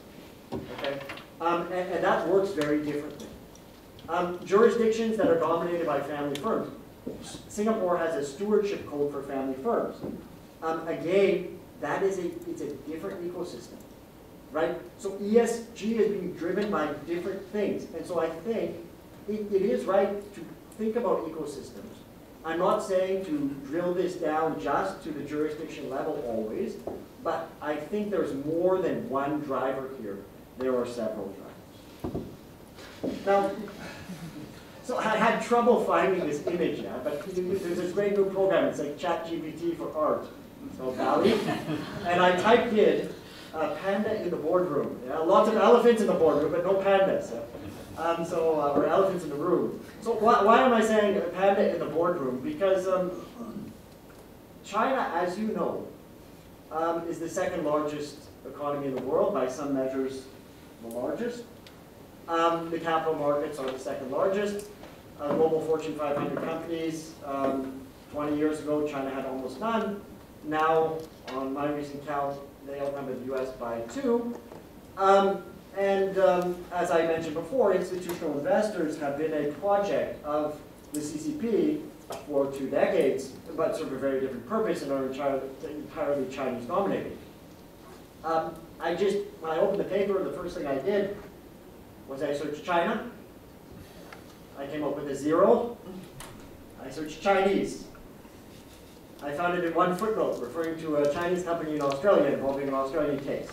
Okay? Um, and, and, that works very differently. Um, jurisdictions that are dominated by family firms. Singapore has a stewardship code for family firms. Um, again, that is a, it's a different ecosystem. Right? So ESG is being driven by different things. And so I think it, it is right to think about ecosystems I'm not saying to drill this down just to the jurisdiction level always, but I think there's more than one driver here. There are several drivers. Now, so I had trouble finding this image now, but there's this great new program. It's like ChatGPT for art. So DALL-E. and I typed in uh, panda in the boardroom. Yeah, lots of elephants in the boardroom, but no pandas. Um, so, uh, or elephants in the room. So why, why am I saying panda in the boardroom? Because um, China, as you know, um, is the second largest economy in the world, by some measures, the largest. Um, the capital markets are the second largest. Uh, global Fortune 500 companies, um, 20 years ago, China had almost none. Now, on my recent count, they outnumber the US by two. Um, and um, as I mentioned before, institutional investors have been a project of the CCP for two decades, but serve a very different purpose and are entirely, Chinese dominated. Um, I just, when I opened the paper, the first thing I did was I searched China. I came up with a zero. I searched Chinese. I found it in one footnote referring to a Chinese company in Australia involving an Australian case.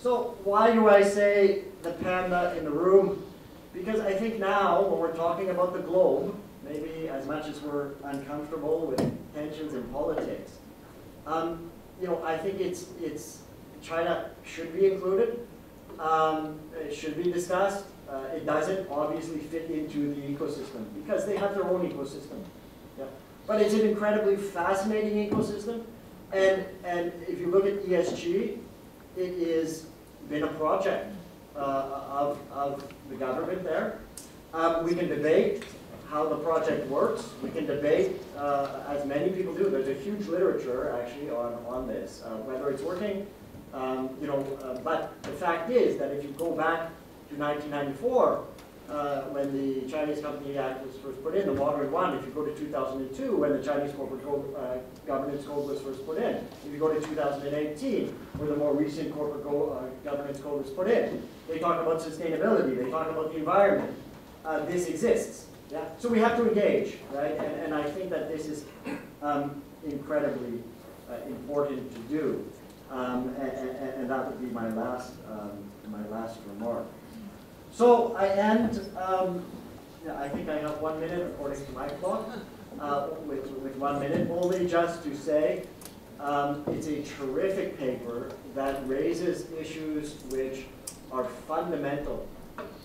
So why do I say the panda in the room? Because I think now, when we're talking about the globe, maybe as much as we're uncomfortable with tensions in politics, um, you know, I think it's, it's China should be included. Um, it should be discussed. Uh, it doesn't obviously fit into the ecosystem because they have their own ecosystem. Yeah. But it's an incredibly fascinating ecosystem. And, and if you look at ESG, it has been a project uh, of, of the government there. Um, we can debate how the project works. We can debate, uh, as many people do, there's a huge literature actually on, on this, uh, whether it's working, um, you know, uh, but the fact is that if you go back to 1994, uh, when the Chinese Company Act was first put in, the Moderate One, if you go to 2002, when the Chinese Corporate uh, Governance Code was first put in, if you go to 2018, where the more recent Corporate Go, uh, Governance Code was put in, they talk about sustainability, they talk about the environment. Uh, this exists. Yeah? So we have to engage, right? And, and I think that this is um, incredibly uh, important to do. Um, and, and, that would be my last, um, my last remark. So I end, um, yeah, I think I have one minute according to my clock, uh, with, with one minute, only just to say um, it's a terrific paper that raises issues which are fundamental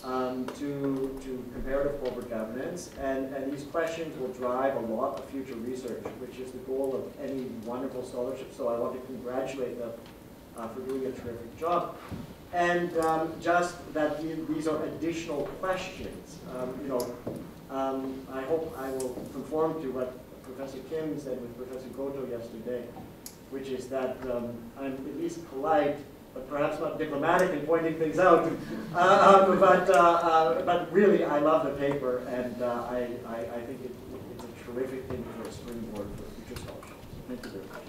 um, to, to comparative corporate governance, and, and these questions will drive a lot of future research, which is the goal of any wonderful scholarship. So I want to congratulate them uh, for doing a terrific job. And um, just that these are additional questions. Um, you know, um, I hope I will conform to what Professor Kim said with Professor Goto yesterday, which is that um, I'm at least polite but perhaps not diplomatic in pointing things out. Uh, um, but, uh, uh, but really, I love the paper, and uh, I, I, I, think it, it's a terrific thing for a springboard for future scholarship. Thank you very much.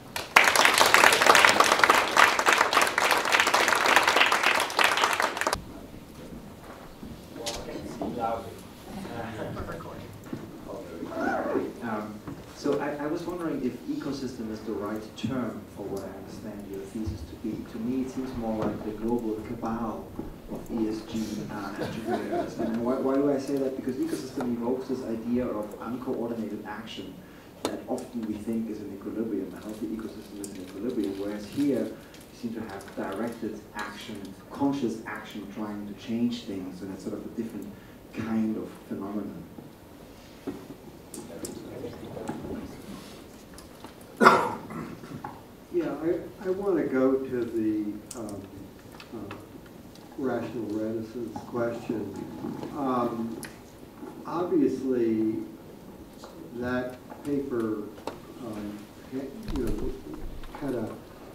Um, so I, I was wondering if ecosystem is the right term for what I understand your thesis to be. To me, it seems more like the global cabal of ESG uh, entrepreneurs. And why, why do I say that? Because ecosystem evokes this idea of uncoordinated action that often we think is an equilibrium, a healthy ecosystem is an equilibrium, whereas here you seem to have directed action, conscious action trying to change things, and it's sort of a different kind of phenomenon. Yeah, I, I want to go to the um, uh, rational reticence question. Um, obviously, that paper um, you know, had a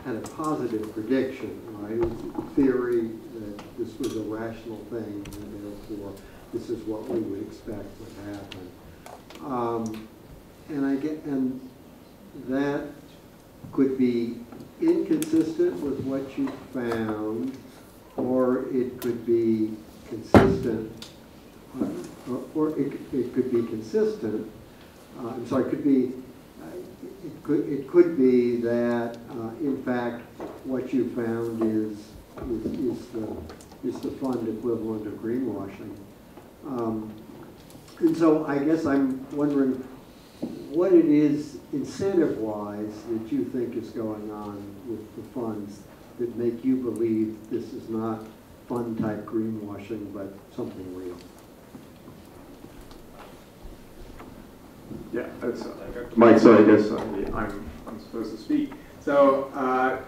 had a positive prediction, right? It was theory that this was a rational thing, and therefore this is what we would expect would happen. Um, and I get and that could be inconsistent with what you found, or it could be consistent, uh, or it, it could be consistent. Uh, I'm sorry, it could be, uh, it could, it could be that, uh, in fact, what you found is, is, is, the, is the fund equivalent of greenwashing. Um, and so I guess I'm wondering what it is incentive-wise that you think is going on with the funds that make you believe this is not fund-type greenwashing, but something real? Yeah, that's uh, Mike. So I guess uh, I'm I'm supposed to speak. So uh,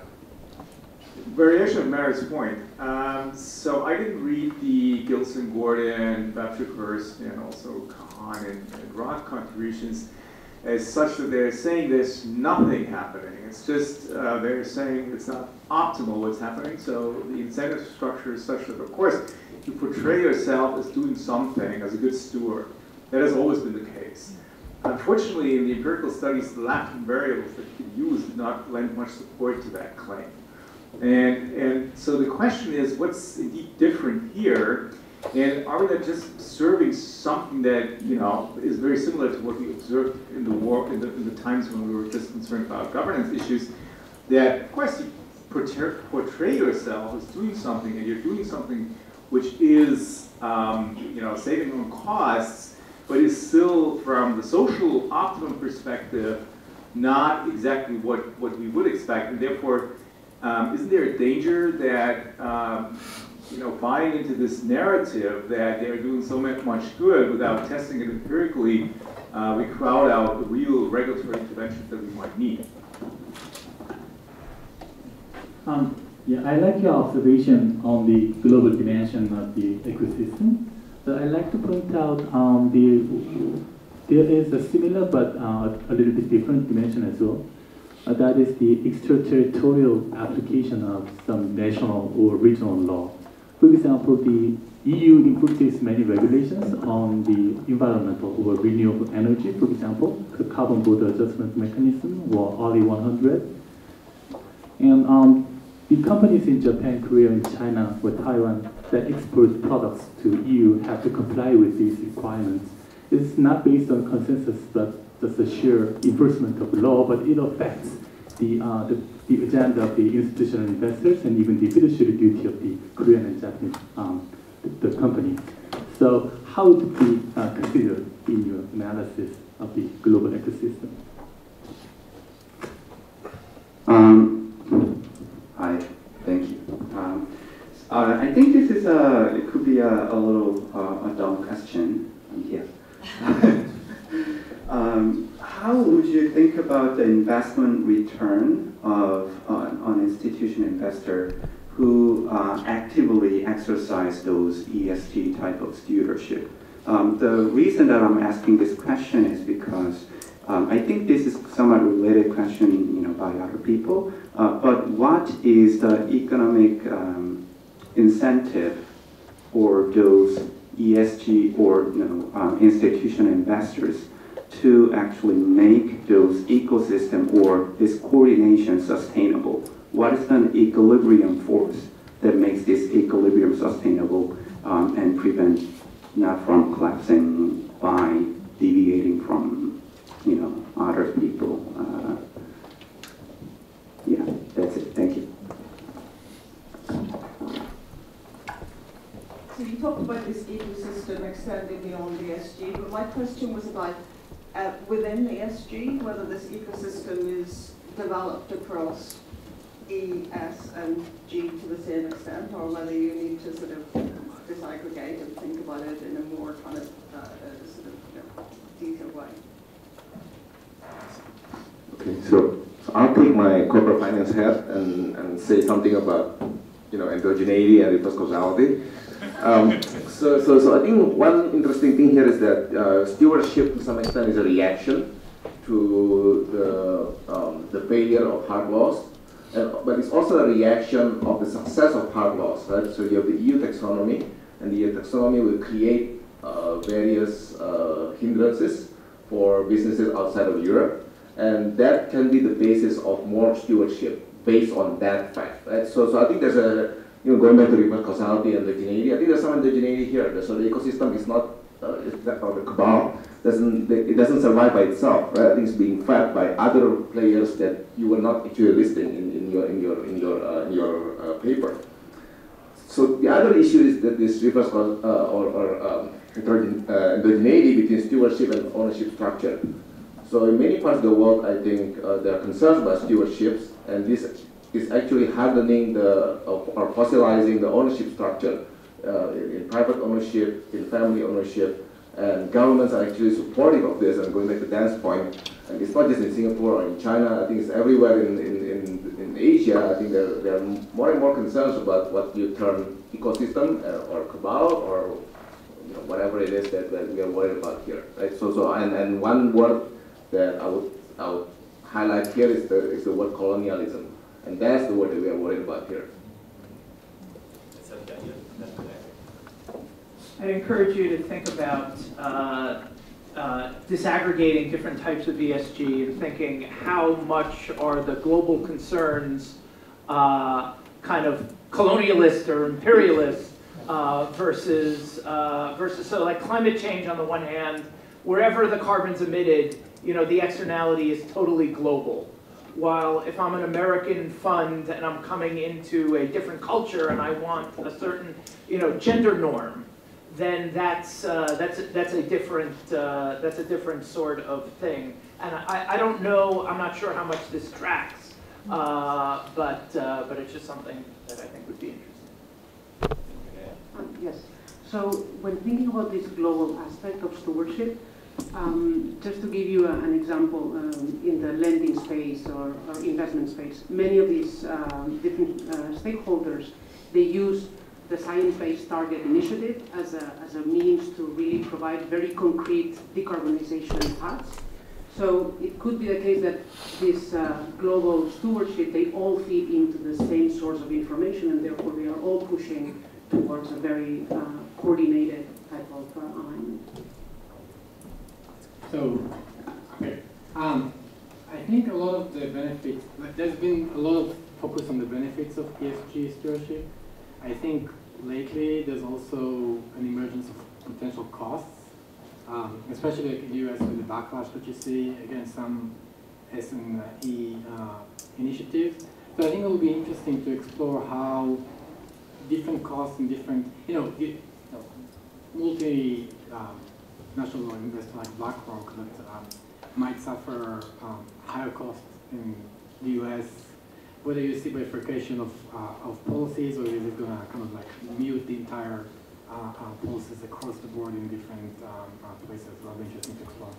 variation of Mary's point. Um, so I didn't read the Gilson, Gordon, Bebchuk-Hirst, and also Kahan and, and Roth contributions as such that they're saying there's nothing happening. It's just uh, they're saying it's not optimal what's happening. So the incentive structure is such that, of course, you portray yourself as doing something as a good steward. That has always been the case. Unfortunately, in the empirical studies, the lacking variables that you use did not lend much support to that claim. And, and so the question is, what's indeed different here? And are we not just serving something that, you know, is very similar to what we observed in the war, in the, in the times when we were just concerned about governance issues, that, of course, you portray, yourself as doing something, and you're doing something which is, um, you know, saving on costs, but is still, from the social optimum perspective, not exactly what, what we would expect, and therefore, um, isn't there a danger that um, you know, buying into this narrative that they're doing so much good without testing it empirically, uh, we crowd out the real regulatory interventions that we might need? Um, yeah, I like your observation on the global dimension of the ecosystem. But I'd like to point out um, the, there is a similar but uh, a little bit different dimension as well. Uh, that is the extraterritorial application of some national or regional law. For example, the EU imposes many regulations on the environmental or renewable energy, for example, the carbon border adjustment mechanism or RE100. And um, the companies in Japan, Korea, and China or Taiwan that export products to EU have to comply with these requirements. It's not based on consensus, but just a sheer enforcement of law, but it affects the, uh, the, the, agenda of the institutional investors and even the fiduciary duty of the Korean and Japanese um, the, the company. So how would be uh, considered in your analysis of the global ecosystem? Um, hi, thank you. Um, uh, I think this is a, it could be a, a little uh, a dumb question. here. um, how would you think about the investment return of uh, an institution investor who uh, actively exercise those ESG type of stewardship? Um, the reason that I'm asking this question is because um, I think this is somewhat related question, you know, by other people. Uh, but what is the economic um, incentive for those ESG or you know, um, institutional investors to actually make those ecosystem or this coordination sustainable? What is an equilibrium force that makes this equilibrium sustainable um, and prevent not from collapsing by deviating from, you know, other people? Uh, yeah, that's it. Thank you. So you talked about this ecosystem extending beyond ESG, but my question was about uh, within ESG, whether this ecosystem is developed across E, S, and G to the same extent, or whether you need to sort of disaggregate and think about it in a more kind of uh, uh sort of you know, detailed way. Okay, so, so I'll take my corporate finance hat and, and say something about you know endogeneity and reverse causality. Um, so, so, so I think one interesting thing here is that uh, stewardship to some extent is a reaction to the, um, the failure of hard laws, uh, but it's also a reaction of the success of hard laws, right? So you have the EU taxonomy, and the EU taxonomy will create uh, various uh, hindrances for businesses outside of Europe, and that can be the basis of more stewardship based on that fact, right? So, so I think there's a you know, going back to reverse causality and the endogeneity, I think there's some endogeneity here. So the ecosystem is not, uh, or the cabal, doesn't, it doesn't survive by itself, right? I think it's being fed by other players that you were not actually listing in, in your, in your, in your, uh, in your uh, paper. So the other issue is that this reverse uh, or, or um, endogeneity between stewardship and ownership structure. So in many parts of the world, I think uh, there are concerns about stewardships, and this is actually hardening the or fossilizing the ownership structure uh, in, private ownership, in family ownership, And governments are actually supportive of this. And going back to Dan's point, and it's not just in Singapore or in China, I think it's everywhere in, in, in, in Asia. I think there, there are more and more concerns about what you term ecosystem uh, or cabal or you know, whatever it is that, that we are worried about here. Right? So, so and, and one word that I would, I would highlight here is the, is the word colonialism. And that's that we are worried about here. I encourage you to think about uh, uh, disaggregating different types of ESG and thinking how much are the global concerns uh, kind of colonialist or imperialist uh, versus, uh, versus, so like climate change on the one hand, wherever the carbon's emitted, you know, the externality is totally global. While if I'm an American fund and I'm coming into a different culture and I want a certain, you know, gender norm, then that's uh, that's a, that's a different uh, that's a different sort of thing. And I, I don't know. I'm not sure how much this tracks, uh, but uh, but it's just something that I think would be interesting. Um, yes. So when thinking about this global aspect of stewardship, um, just to give you a, an example, um, in the lending space or, or, investment space, many of these um, different uh, stakeholders, they use the Science-Based Target Initiative as a, as a means to really provide very concrete decarbonization paths. So it could be the case that this uh, global stewardship, they all feed into the same source of information and therefore we are all pushing towards a very uh, coordinated type of uh, alignment. So, okay. Um, I think a lot of the benefits, there's been a lot of focus on the benefits of ESG stewardship. I think lately there's also an emergence of potential costs, um, especially like in the US with the backlash that you see against some S&E uh, initiatives. So I think it will be interesting to explore how different costs and different, you know, you know multi um, national investor like BlackRock that um, might suffer um, higher costs in the US, whether you see bifurcation of, uh, of policies or is it going to kind of like mute the entire uh, uh, policies across the board in different um, uh, places. That'll be interesting to explore.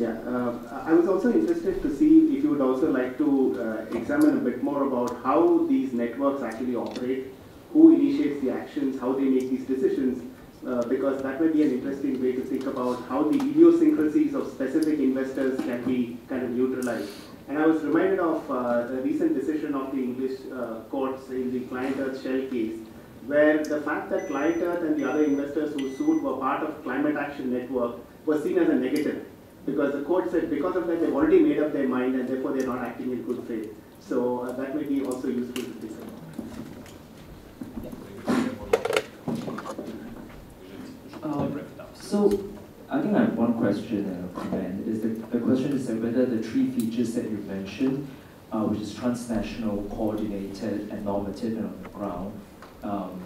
Yeah, uh, I was also interested to see if you would also like to uh, examine a bit more about how these networks actually operate, who initiates the actions, how they make these decisions, uh, because that may be an interesting way to think about how the idiosyncrasies of specific investors can be kind of neutralized. And I was reminded of uh, the recent decision of the English uh, courts in the ClientEarth Shell case, where the fact that ClientEarth and the other investors who sued were part of Climate Action Network was seen as a negative because the court said because of that they've already made up their mind and therefore they're not acting in good faith. So uh, that may be also useful to think so I think I have one question and a comment. Is the, the question is that whether the three features that you mentioned, uh, which is transnational, coordinated, and normative and on the ground, um,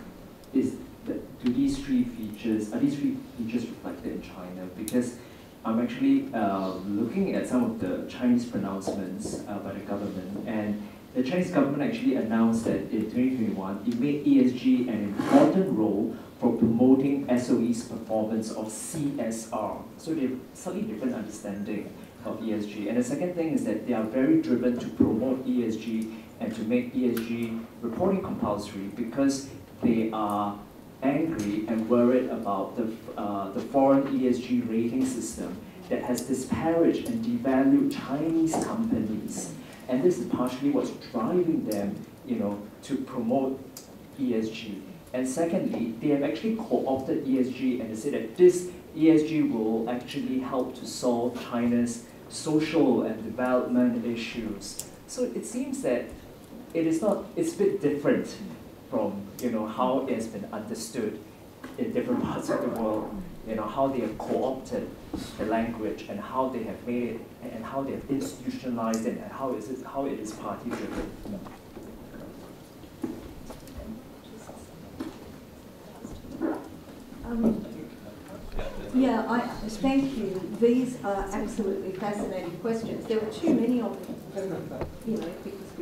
is that, do these three features are these three features reflected in China? Because I'm actually uh, looking at some of the Chinese pronouncements uh, by the government, and the Chinese government actually announced that in 2021, it made ESG an important role for promoting SOE's performance of CSR. So they have slightly different understanding of ESG. And the second thing is that they are very driven to promote ESG and to make ESG reporting compulsory because they are angry and worried about the, uh, the foreign ESG rating system that has disparaged and devalued Chinese companies. And this is partially what's driving them, you know, to promote ESG. And secondly, they have actually co-opted ESG and they say that this ESG will actually help to solve China's social and development issues. So it seems that it is not, it's a bit different from you know how it has been understood in different parts of the world. You know how they have co-opted the language and how they have made it and how they have institutionalized it and how is it how it is driven. Um, yeah, I, thank you. These are absolutely fascinating questions. There are too many of them, you know,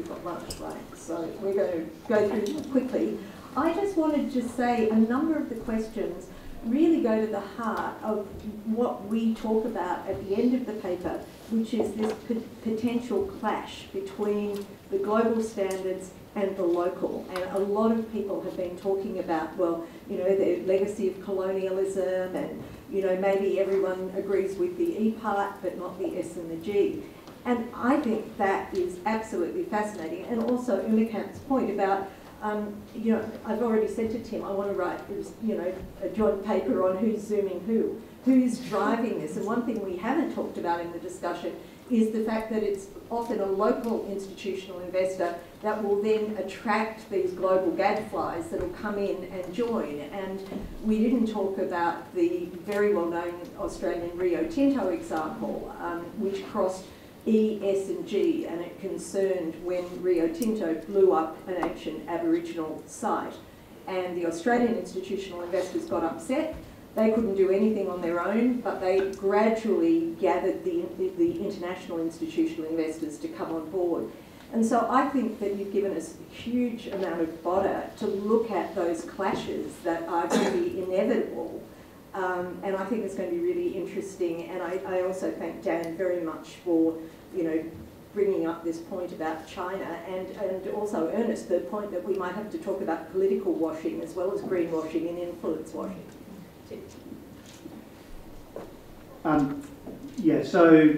we've got lunch, right? So we're going to go through quickly. I just wanted to say a number of the questions really go to the heart of what we talk about at the end of the paper, which is this potential clash between the global standards and the local. And a lot of people have been talking about, well, you know, the legacy of colonialism and, you know, maybe everyone agrees with the E part but not the S and the G. And I think that is absolutely fascinating. And also Umakanth's point about um, you know, I've already said to Tim, I want to write, you know, a joint paper on who's zooming who, who's driving this. And one thing we haven't talked about in the discussion is the fact that it's often a local institutional investor that will then attract these global gadflies that will come in and join. And we didn't talk about the very well-known Australian Rio Tinto example, um, which crossed E, S and G and it concerned when Rio Tinto blew up an ancient Aboriginal site and the Australian institutional investors got upset. They couldn't do anything on their own, but they gradually gathered the, the international institutional investors to come on board. And so I think that you've given us a huge amount of fodder to look at those clashes that are going to be inevitable um, and I think it's going to be really interesting. And I, I also thank Dan very much for, you know, bringing up this point about China and, and also Ernest, the point that we might have to talk about political washing as well as greenwashing and influence washing. Um, yeah, so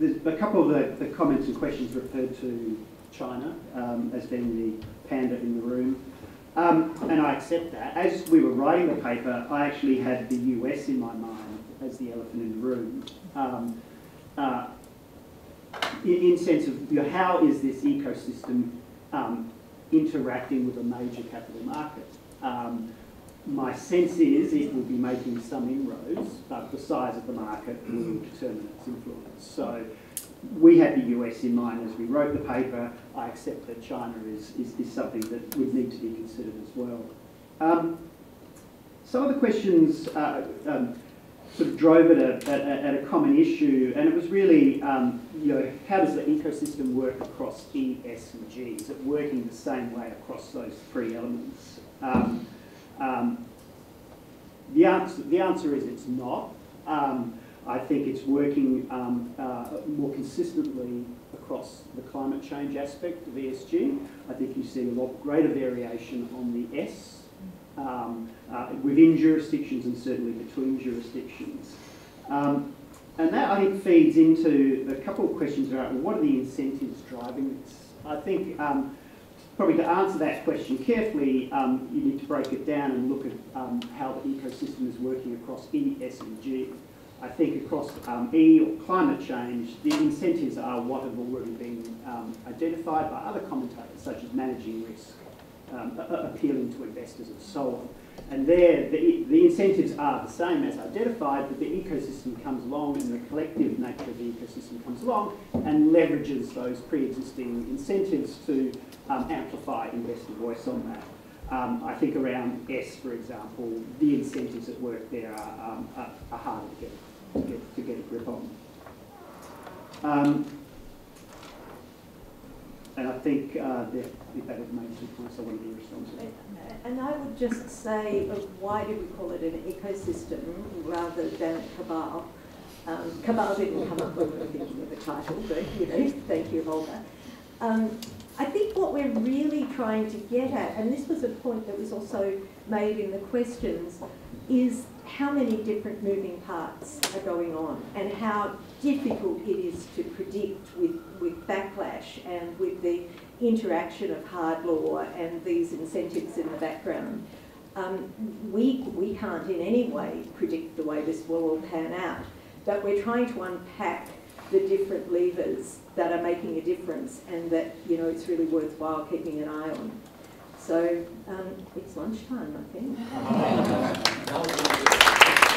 a couple of the, the, comments and questions referred to China um, as being the panda in the room. Um, and I accept that. As we were writing the paper, I actually had the US in my mind as the elephant in the room. Um, uh, in, in, sense of you know, how is this ecosystem um, interacting with a major capital market? Um, my sense is it will be making some inroads, but the size of the market will determine its influence. So we had the US in mind as we wrote the paper. I accept that China is, is, is something that would need to be considered as well. Um, some of the questions uh, um, sort of drove at a, at, at, a common issue, and it was really, um, you know, how does the ecosystem work across E, S, and G? Is it working the same way across those three elements? Um, um, the, answer, the answer is it's not. I think it's working um, uh, more consistently across the climate change aspect of ESG. I think you see a lot greater variation on the S um, uh, within jurisdictions and certainly between jurisdictions. Um, and that, I think, feeds into a couple of questions about what are the incentives driving this. I think um, probably to answer that question carefully, um, you need to break it down and look at um, how the ecosystem is working across E, S and G. I think across um, E or climate change, the incentives are what have already been um, identified by other commentators, such as managing risk, um, appealing to investors and so on. And there, the, the incentives are the same as identified, but the ecosystem comes along and the collective nature of the ecosystem comes along and leverages those pre-existing incentives to um, amplify investor voice on that. Um, I think around S, for example, the incentives at work there are, um, are, are harder to get to get, to get a grip on. Um, and I think uh, that, that have made some points I to. And I would just say, uh, why do we call it an ecosystem rather than a cabal? Um, cabal didn't come up were thinking of the title, but you know, thank you, Volker. Um, I think what we're really trying to get at, and this was a point that was also made in the questions, is how many different moving parts are going on and how difficult it is to predict with, with backlash and with the interaction of hard law and these incentives in the background. Um, we, we can't in any way predict the way this will all pan out, but we're trying to unpack the different levers that are making a difference and that, you know, it's really worthwhile keeping an eye on. So um, it's lunchtime, I think.